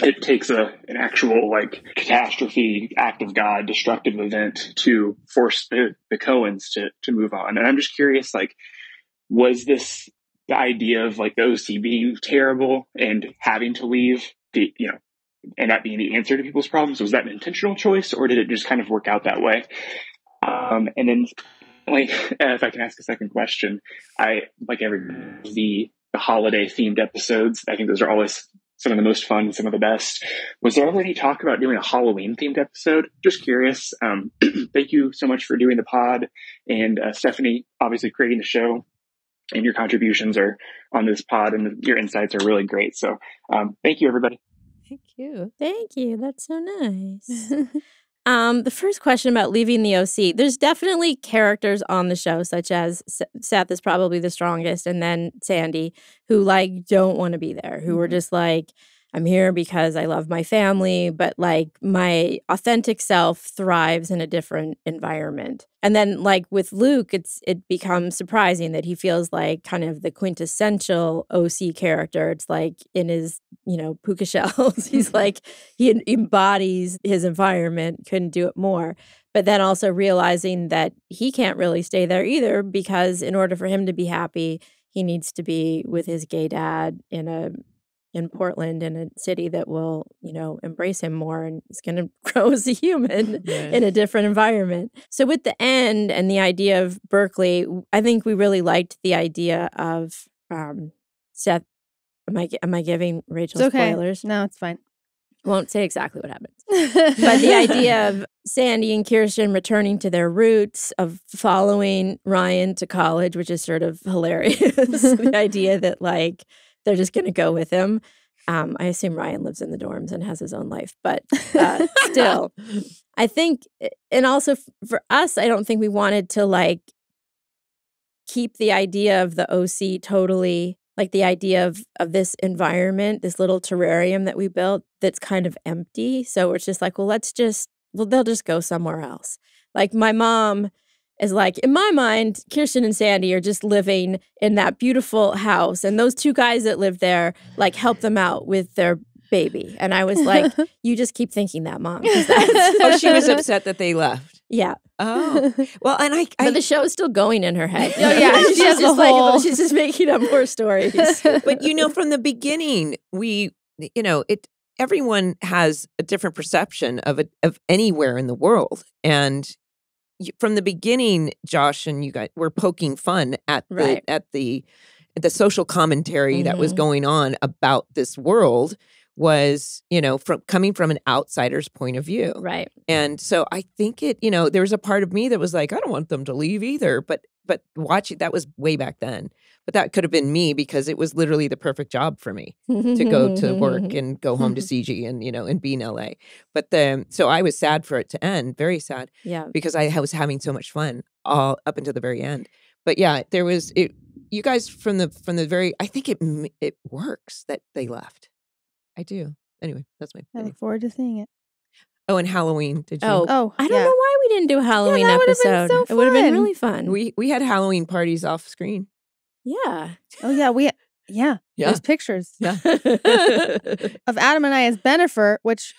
it takes a an actual like catastrophe, act of God, destructive event to force the the Cohens to to move on. And I'm just curious, like, was this the idea of like the OC being terrible and having to leave the you know and that being the answer to people's problems was that an intentional choice or did it just kind of work out that way um, and then like if i can ask a second question i like every the the holiday themed episodes i think those are always some of the most fun some of the best was there ever any talk about doing a halloween themed episode just curious um, thank you so much for doing the pod and uh, stephanie obviously creating the show and your contributions are on this pod and your insights are really great so um, thank you everybody Thank you. Thank you. That's so nice. um, the first question about leaving the OC. There's definitely characters on the show, such as S- Seth is probably the strongest, and then Sandy, who like don't want to be there, who are Mhm. just like, I'm here because I love my family, but like my authentic self thrives in a different environment. And then like with Luke, it's it becomes surprising that he feels like kind of the quintessential OC character. It's like in his, you know, puka shells. He's mm-hmm. like he embodies his environment, couldn't do it more. But then also realizing that he can't really stay there either because in order for him to be happy, he needs to be with his gay dad in a in Portland in a city that will, you know, embrace him more and he's going to grow as a human Yeah. in a different environment. So with the end and the idea of Berkeley, I think we really liked the idea of um Seth am I am I giving Rachel It's okay. spoilers? No, it's fine. Won't say exactly what happens. But the idea of Sandy and Kirsten returning to their roots, of following Ryan to college, which is sort of hilarious. the idea that like they're just going to go with him. Um, I assume Ryan lives in the dorms and has his own life, but uh, still, I think, and also for us, I don't think we wanted to like keep the idea of the OC totally like the idea of of this environment, this little terrarium that we built that's kind of empty. So it's just like, well, let's just well, they'll just go somewhere else. Like my mom is like in my mind, Kirsten and Sandy are just living in that beautiful house, and those two guys that live there like help them out with their baby. And I was like, you just keep thinking that, mom. oh, she was upset that they left. yeah, Oh, well, and I, but the show is still going in her head. Oh, yeah, she she's just a like whole- she's just making up more stories. but you know, from the beginning, we, you know, it. Everyone has a different perception of it of anywhere in the world, and from the beginning, Josh and you guys were poking fun at the at the at the social commentary that was Mhm. going on about this world was you know from coming from an outsider's point of view right. and so I think it, you know, there was a part of me that was like, I don't want them to leave either. But but watch it, that was way back then. But that could have been me because it was literally the perfect job for me to go to work and go home to CG and, you know, and be in LA. But the so I was sad for it to end, very sad, yeah. because I was having so much fun all up until the very end. But yeah, there was it you guys from the from the very I think it it works that they left. I do. Anyway, that's my I look forward to seeing it. Oh, and Halloween. Did you? Oh, Oh, I don't yeah. know why we didn't do a Halloween that would've been episode. so it would have been really fun. We we had Halloween parties off screen. Yeah. Oh yeah, we yeah. Yeah. There's pictures Yeah. of Adam and I as Bennifer, which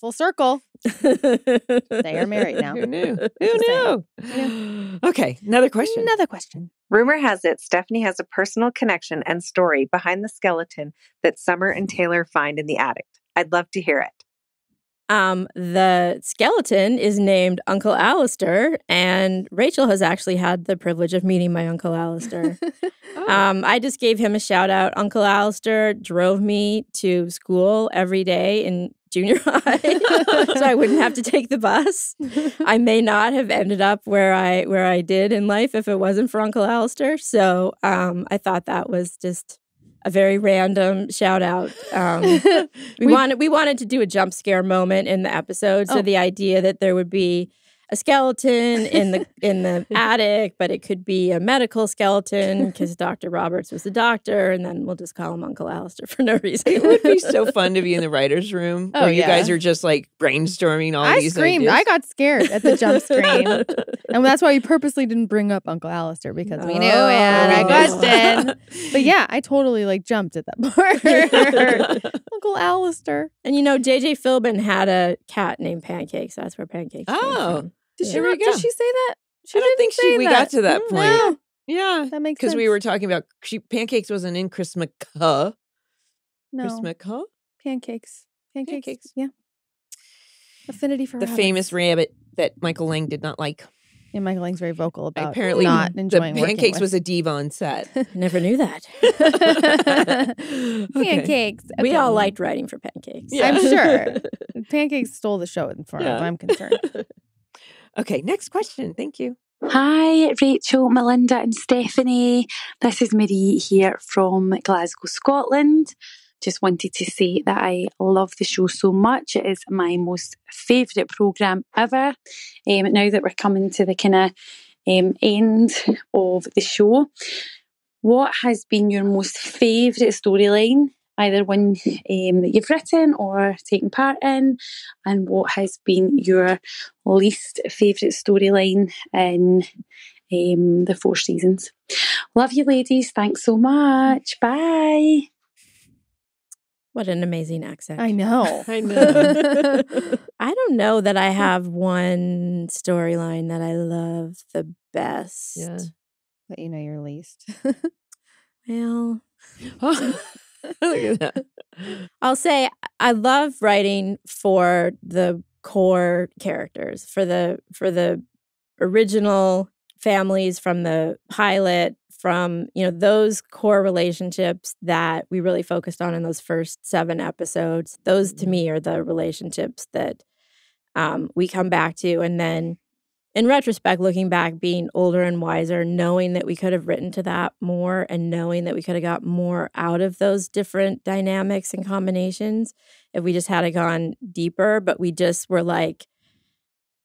full circle. They are married now. Who knew? Who Just knew? saying. Okay, another question. Another question. Rumor has it Stephanie has a personal connection and story behind the skeleton that Summer and Taylor find in the attic. I'd love to hear it. Um, the skeleton is named Uncle Alistair, and Rachel has actually had the privilege of meeting my Uncle Alistair. Oh. Um, I just gave him a shout out. Uncle Alistair drove me to school every day in junior high, so I wouldn't have to take the bus. I may not have ended up where I where I did in life if it wasn't for Uncle Alistair. So um, I thought that was just a very random shout out. Um, we, We- wanted we wanted to do a jump scare moment in the episode, so Oh. the idea that there would be a skeleton in the in the attic, but it could be a medical skeleton because Dr. Roberts was the doctor, and then we'll just call him Uncle Alistair for no reason. it would be so fun to be in the writers' room Oh, where you guys are just like brainstorming all I these screamed. ideas. I got scared at the jump screen. and that's why we purposely didn't bring up Uncle Alistair because we knew oh, we had a Oh. question. But yeah, I totally like jumped at that part. Uncle Alistair. and you know, JJ Philbin had a cat named Pancakes. That's where Pancakes. came Oh. From. Did she There not, did she say that? She I don't didn't think she- say we that. got to that point. no, yeah, that makes because we were talking about she, pancakes wasn't in Chrismukkah. no Chrismukkah, pancakes. pancakes. Pancakes. Yeah. Affinity for the rabbits. famous rabbit that Michael Lange did not like. Yeah, Michael Lange's very vocal about Apparently, not enjoying working pancakes with. was a diva on set. Never knew that. Okay. pancakes. We all liked writing for Pancakes. Yeah. I'm sure. Pancakes stole the show as far as I'm concerned. Okay, next question. Thank you. Hi, Rachel, Melinda, and Stephanie. This is Marie here from Glasgow, Scotland. Just wanted to say that I love the show so much. It is my most favourite programme ever. Um, now that we're coming to the kind of um, end of the show, what has been your most favourite storyline? Either one um, that you've written or taken part in, and what has been your least favourite storyline in um, the four seasons. Love you, ladies. Thanks so much. Bye. What an amazing accent. I know. I know. I don't know that I have one storyline that I love the best. Yeah. But you know your least. Well, look at that. I'll say I love writing for the core characters, for the for the original families from the pilot, from you know those core relationships that we really focused on in those first seven episodes. Those to me are the relationships that um, we come back to, and then in retrospect, looking back, being older and wiser, knowing that we could have written to that more and knowing that we could have got more out of those different dynamics and combinations if we just had gone deeper. But we just were like,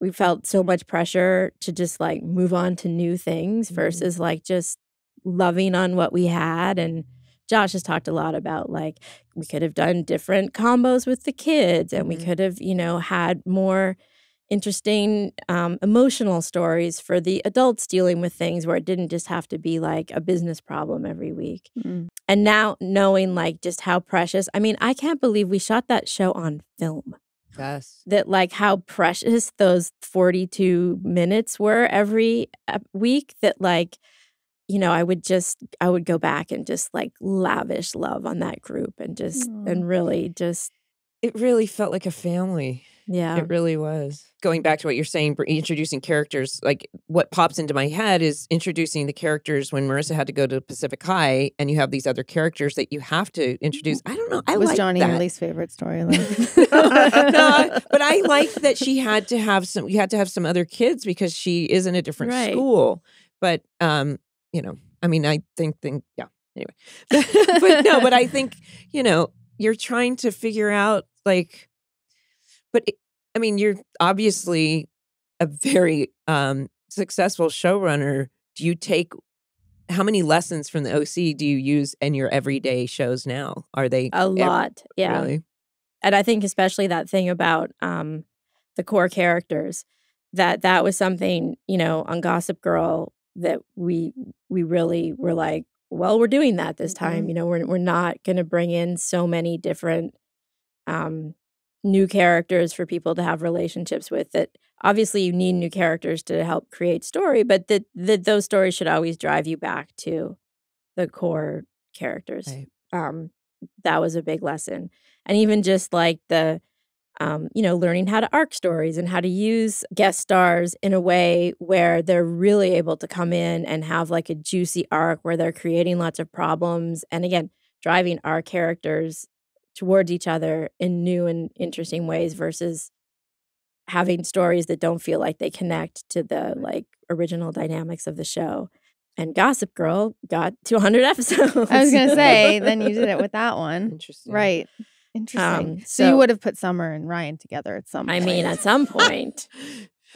we felt so much pressure to just like move on to new things Mhm. versus like just loving on what we had. And Josh has talked a lot about like we could have done different combos with the kids and we Mhm. could have, you know, had more interesting um, emotional stories for the adults dealing with things where it didn't just have to be like a business problem every week. Mm. And now knowing like just how precious, I mean, I can't believe we shot that show on film. Yes. That like how precious those 42 minutes were every week that like you know, I would just I would go back and just like lavish love on that group and just and really just It really felt like a family. Yeah. It really was. Going back to what you're saying, introducing characters, like what pops into my head is introducing the characters when Marissa had to go to Pacific High and you have these other characters that you have to introduce. I don't know. I was like Johnny that. least favorite storyline? no, but I liked that she had to have some. You had to have some other kids because she is in a different Right. school. But um, you know, I mean, I think think yeah. Anyway, but no, but I think you know, you're trying to figure out like, but it, I mean, you're obviously a very um successful showrunner. Do you take how many lessons from the OC do you use in your everyday shows now? Are they a lot. Yeah. Really? and i think especially that thing about um the core characters that that was something you know on gossip girl that we we really were like well we're doing that this time you know we're we're not going to bring in so many different um new characters for people to have relationships with that obviously you need new characters to help create story but that that those stories should always drive you back to the core characters Right. um that was a big lesson and even just like the um, you know learning how to arc stories and how to use guest stars in a way where they're really able to come in and have like a juicy arc where they're creating lots of problems and again driving our characters towards each other in new and interesting ways versus having stories that don't feel like they connect to the like original dynamics of the show and gossip girl got 200 episodes I was gonna say, then you did it with that one, Interesting. right? Interesting. Um, so, you would have put Summer and Ryan together at some. i point. mean at some point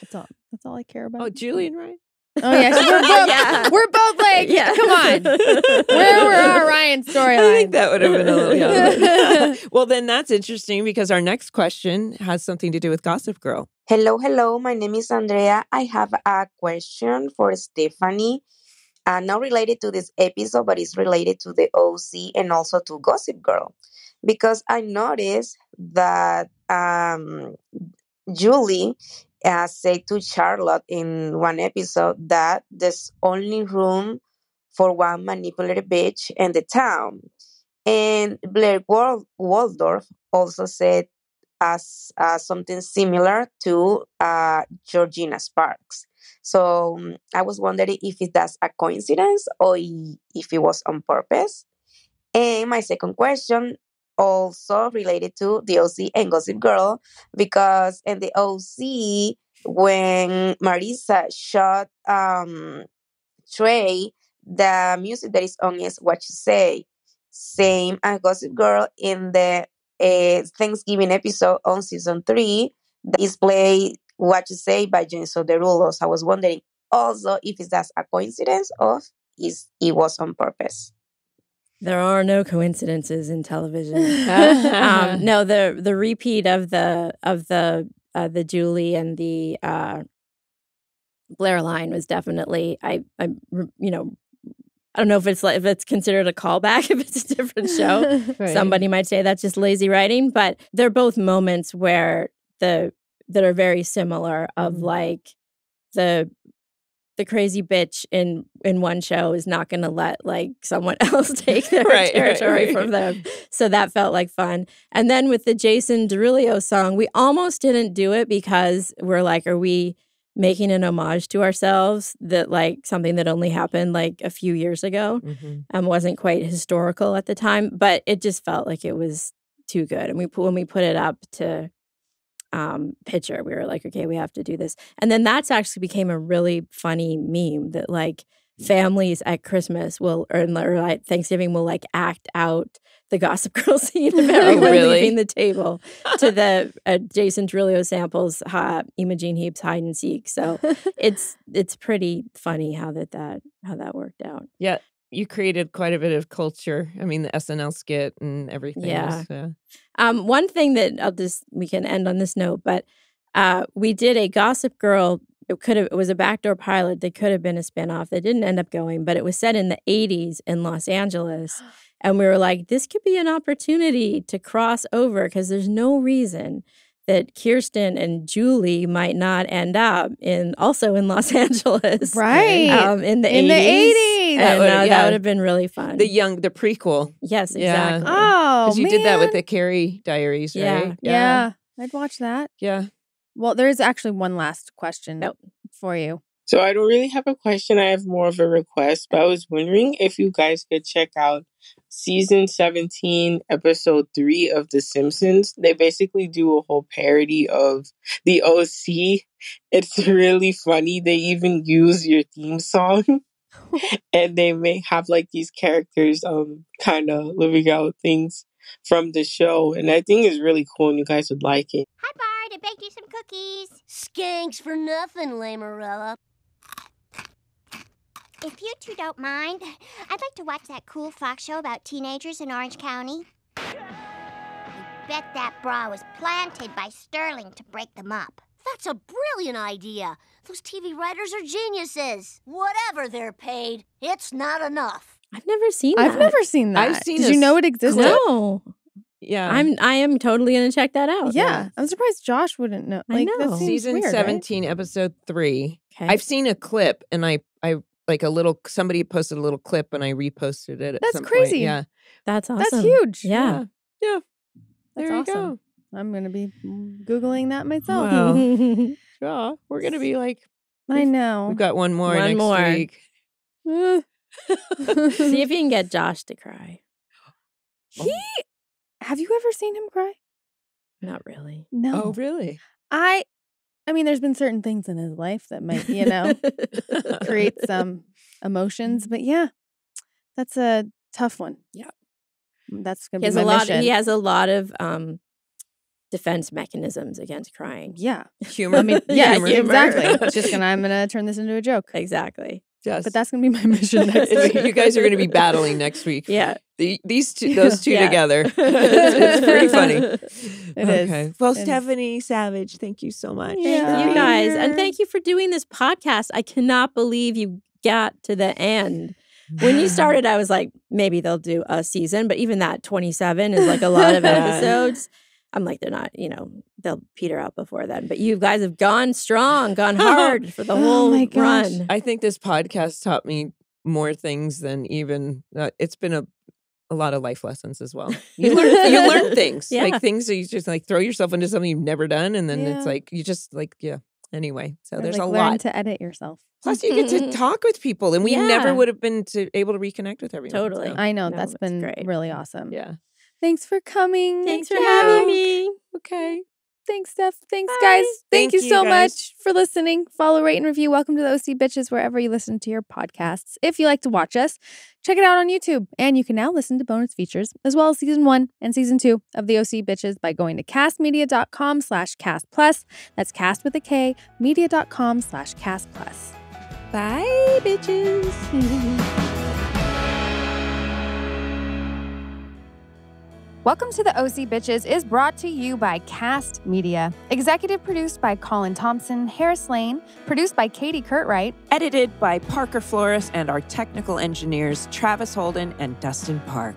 that's all. That's all I care about. Oh, Julian, right? Oh yeah, so we're both. Yeah. We're both like, Yeah. come on. Where were our Ryan I think that would have been a little. Yeah. well, then that's interesting because our next question has something to do with Gossip Girl. Hello, hello. My name is Andrea. I have a question for Stephanie. Uh, not related to this episode, but it's related to the OC and also to Gossip Girl. Because I noticed that um, Julie uh, said to Charlotte in one episode that there's only room for one manipulative bitch in the town. And Blair Wal- Waldorf also said as uh, something similar to uh, Georgina Sparks. So um, I was wondering if it, that's a coincidence or if it was on purpose. And my second question also related to the OC and Gossip Girl because in the OC when Marissa shot um, Trey, the music that is on is What You Say. Same as Gossip Girl in the uh, Thanksgiving episode on season three that is played What You Say by James Derulo. So I was wondering also if it's that's a coincidence or is it was on purpose. There are no coincidences in television. um, no, the the repeat of the of the uh, the Julie and the uh, Blair line was definitely I I you know I don't know if it's like if it's considered a callback if it's a different show. Somebody might say that's just lazy writing, but they're both moments where the that are very similar of Mhm. like the the crazy bitch in in one show is not going to let like someone else take their Right, right, territory right. from them. So that felt like fun. And then with the Jason Derulo song, we almost didn't do it because we're like, are we making an homage to ourselves that like something that only happened like a few years ago Mhm. and wasn't quite historical at the time, but it just felt like it was too good. And we when we put it up to um picture, we were like, okay, we have to do this. And then that's actually became a really funny meme that like families at Christmas will or, or like Thanksgiving will like act out the Gossip Girl scene of everyone really? leaving the table to the uh, Jason Derulo samples, uh, Imogen Heap's hide and seek. So it's it's pretty funny how that that how that worked out. Yeah, you created quite a bit of culture. I mean, the SNL skit and everything. Yeah. Um, one thing that I'll just we can end on this note, but uh, we did a Gossip Girl. It could have. It was a backdoor pilot. They could have been a spinoff. They didn't end up going, but it was set in the '80s in Los Angeles, and we were like, this could be an opportunity to cross over because there's no reason that Kirsten and Julie might not end up in also in Los Angeles, Right. Um, in the In the 80s. 80s. And, That would- uh, yeah. that would have been really fun. The young, the prequel. yes, Yeah. exactly. Oh, Because you did that with the Carrie Diaries, Yeah. right? Yeah. I'd watch that. Yeah. Well, there is actually one last question Nope. for you. So I don't really have a question. I have more of a request. But I was wondering if you guys could check out season 17, episode 3 of The Simpsons. They basically do a whole parody of the OC. It's really funny. They even use your theme song. and they may have like these characters um kind of living out things from the show. And I think it's really cool and you guys would like it. Hi, Bart. I baked you some cookies. Skanks for nothing, Lamarella. If you two don't mind, I'd like to watch that cool Fox show about teenagers in Orange County. I bet that bra was planted by Sterling to break them up. That's a brilliant idea. Those TV writers are geniuses. Whatever they're paid, it's not enough. I've never seen that. I've never seen that. I've seen Did a you know it existed? No, Yeah. I'm. I am totally gonna check that out. Yeah. I'm surprised Josh wouldn't know. I Like, that know. seems season weird, right? 17 episode 3 Okay. i've seen a clip and i i like a little somebody posted a little clip and i reposted it at That's some point. crazy. yeah That's awesome. That's huge. Yeah. yeah That's there you awesome. I'm going to be Googling that myself. Wow. yeah we're gonna be like I know. we've got one more One next more. week See if you can get Josh to cry. he, have you ever seen him cry? Not really. No. oh really I, I mean, there's been certain things in his life that might, you know, create some emotions. But yeah, that's a tough one. Yeah. That's gonna He has be a lot. mission. He has a lot of um, defense mechanisms against crying. Yeah. humor I mean, yeah, Humor. exactly. It's just gonna. I'm gonna turn this into a joke. Exactly. yes But that's gonna be my mission next week. you guys are going to be battling next week Yeah. the, these two those two Yeah. together it's, it's pretty funny It is. okay well It is. stephanie savage thank you so much Thank you guys, and thank you for doing this podcast. I cannot believe you got to the end. When you started, I was like, maybe they'll do a season, but even that 27 is like a lot of episodes. I'm like, they're not, you know, they'll peter out before then. But you guys have gone strong, gone hard for the Oh whole gosh. run. I think this podcast taught me more things than even uh, it's been a a lot of life lessons as well. You learn you learn things Yeah. like things that you just like throw yourself into something you've never done, and then Yeah. it's like you just like yeah. Anyway, so there's like, a lot. to edit yourself. Plus, you get to talk with people, and we Yeah. never would have been to, able to reconnect with everyone. Totally. so, I know No, that's that's been great. really awesome. yeah. Thanks for coming. Thanks for Jack. having me. Okay. Thanks, Steph. Thanks, Bye. guys. Thank, Thank you you, so guys. much for listening. Follow, rate, and review. Welcome to the OC Bitches wherever you listen to your podcasts. If you like to watch us, check it out on YouTube. And you can now listen to bonus features as well as season one and season two of the OC Bitches by going to kastmedia.com slash cast plus. That's cast with a K, media.com slash cast plus. Bye, bitches. Welcome to the OC Bitches is brought to you by Kast Media. Executive produced by Colin Thompson, Harris Lane, produced by Katie Curtright, Edited by Parker Flores and our technical engineers, Travis Holden and Dustin Park.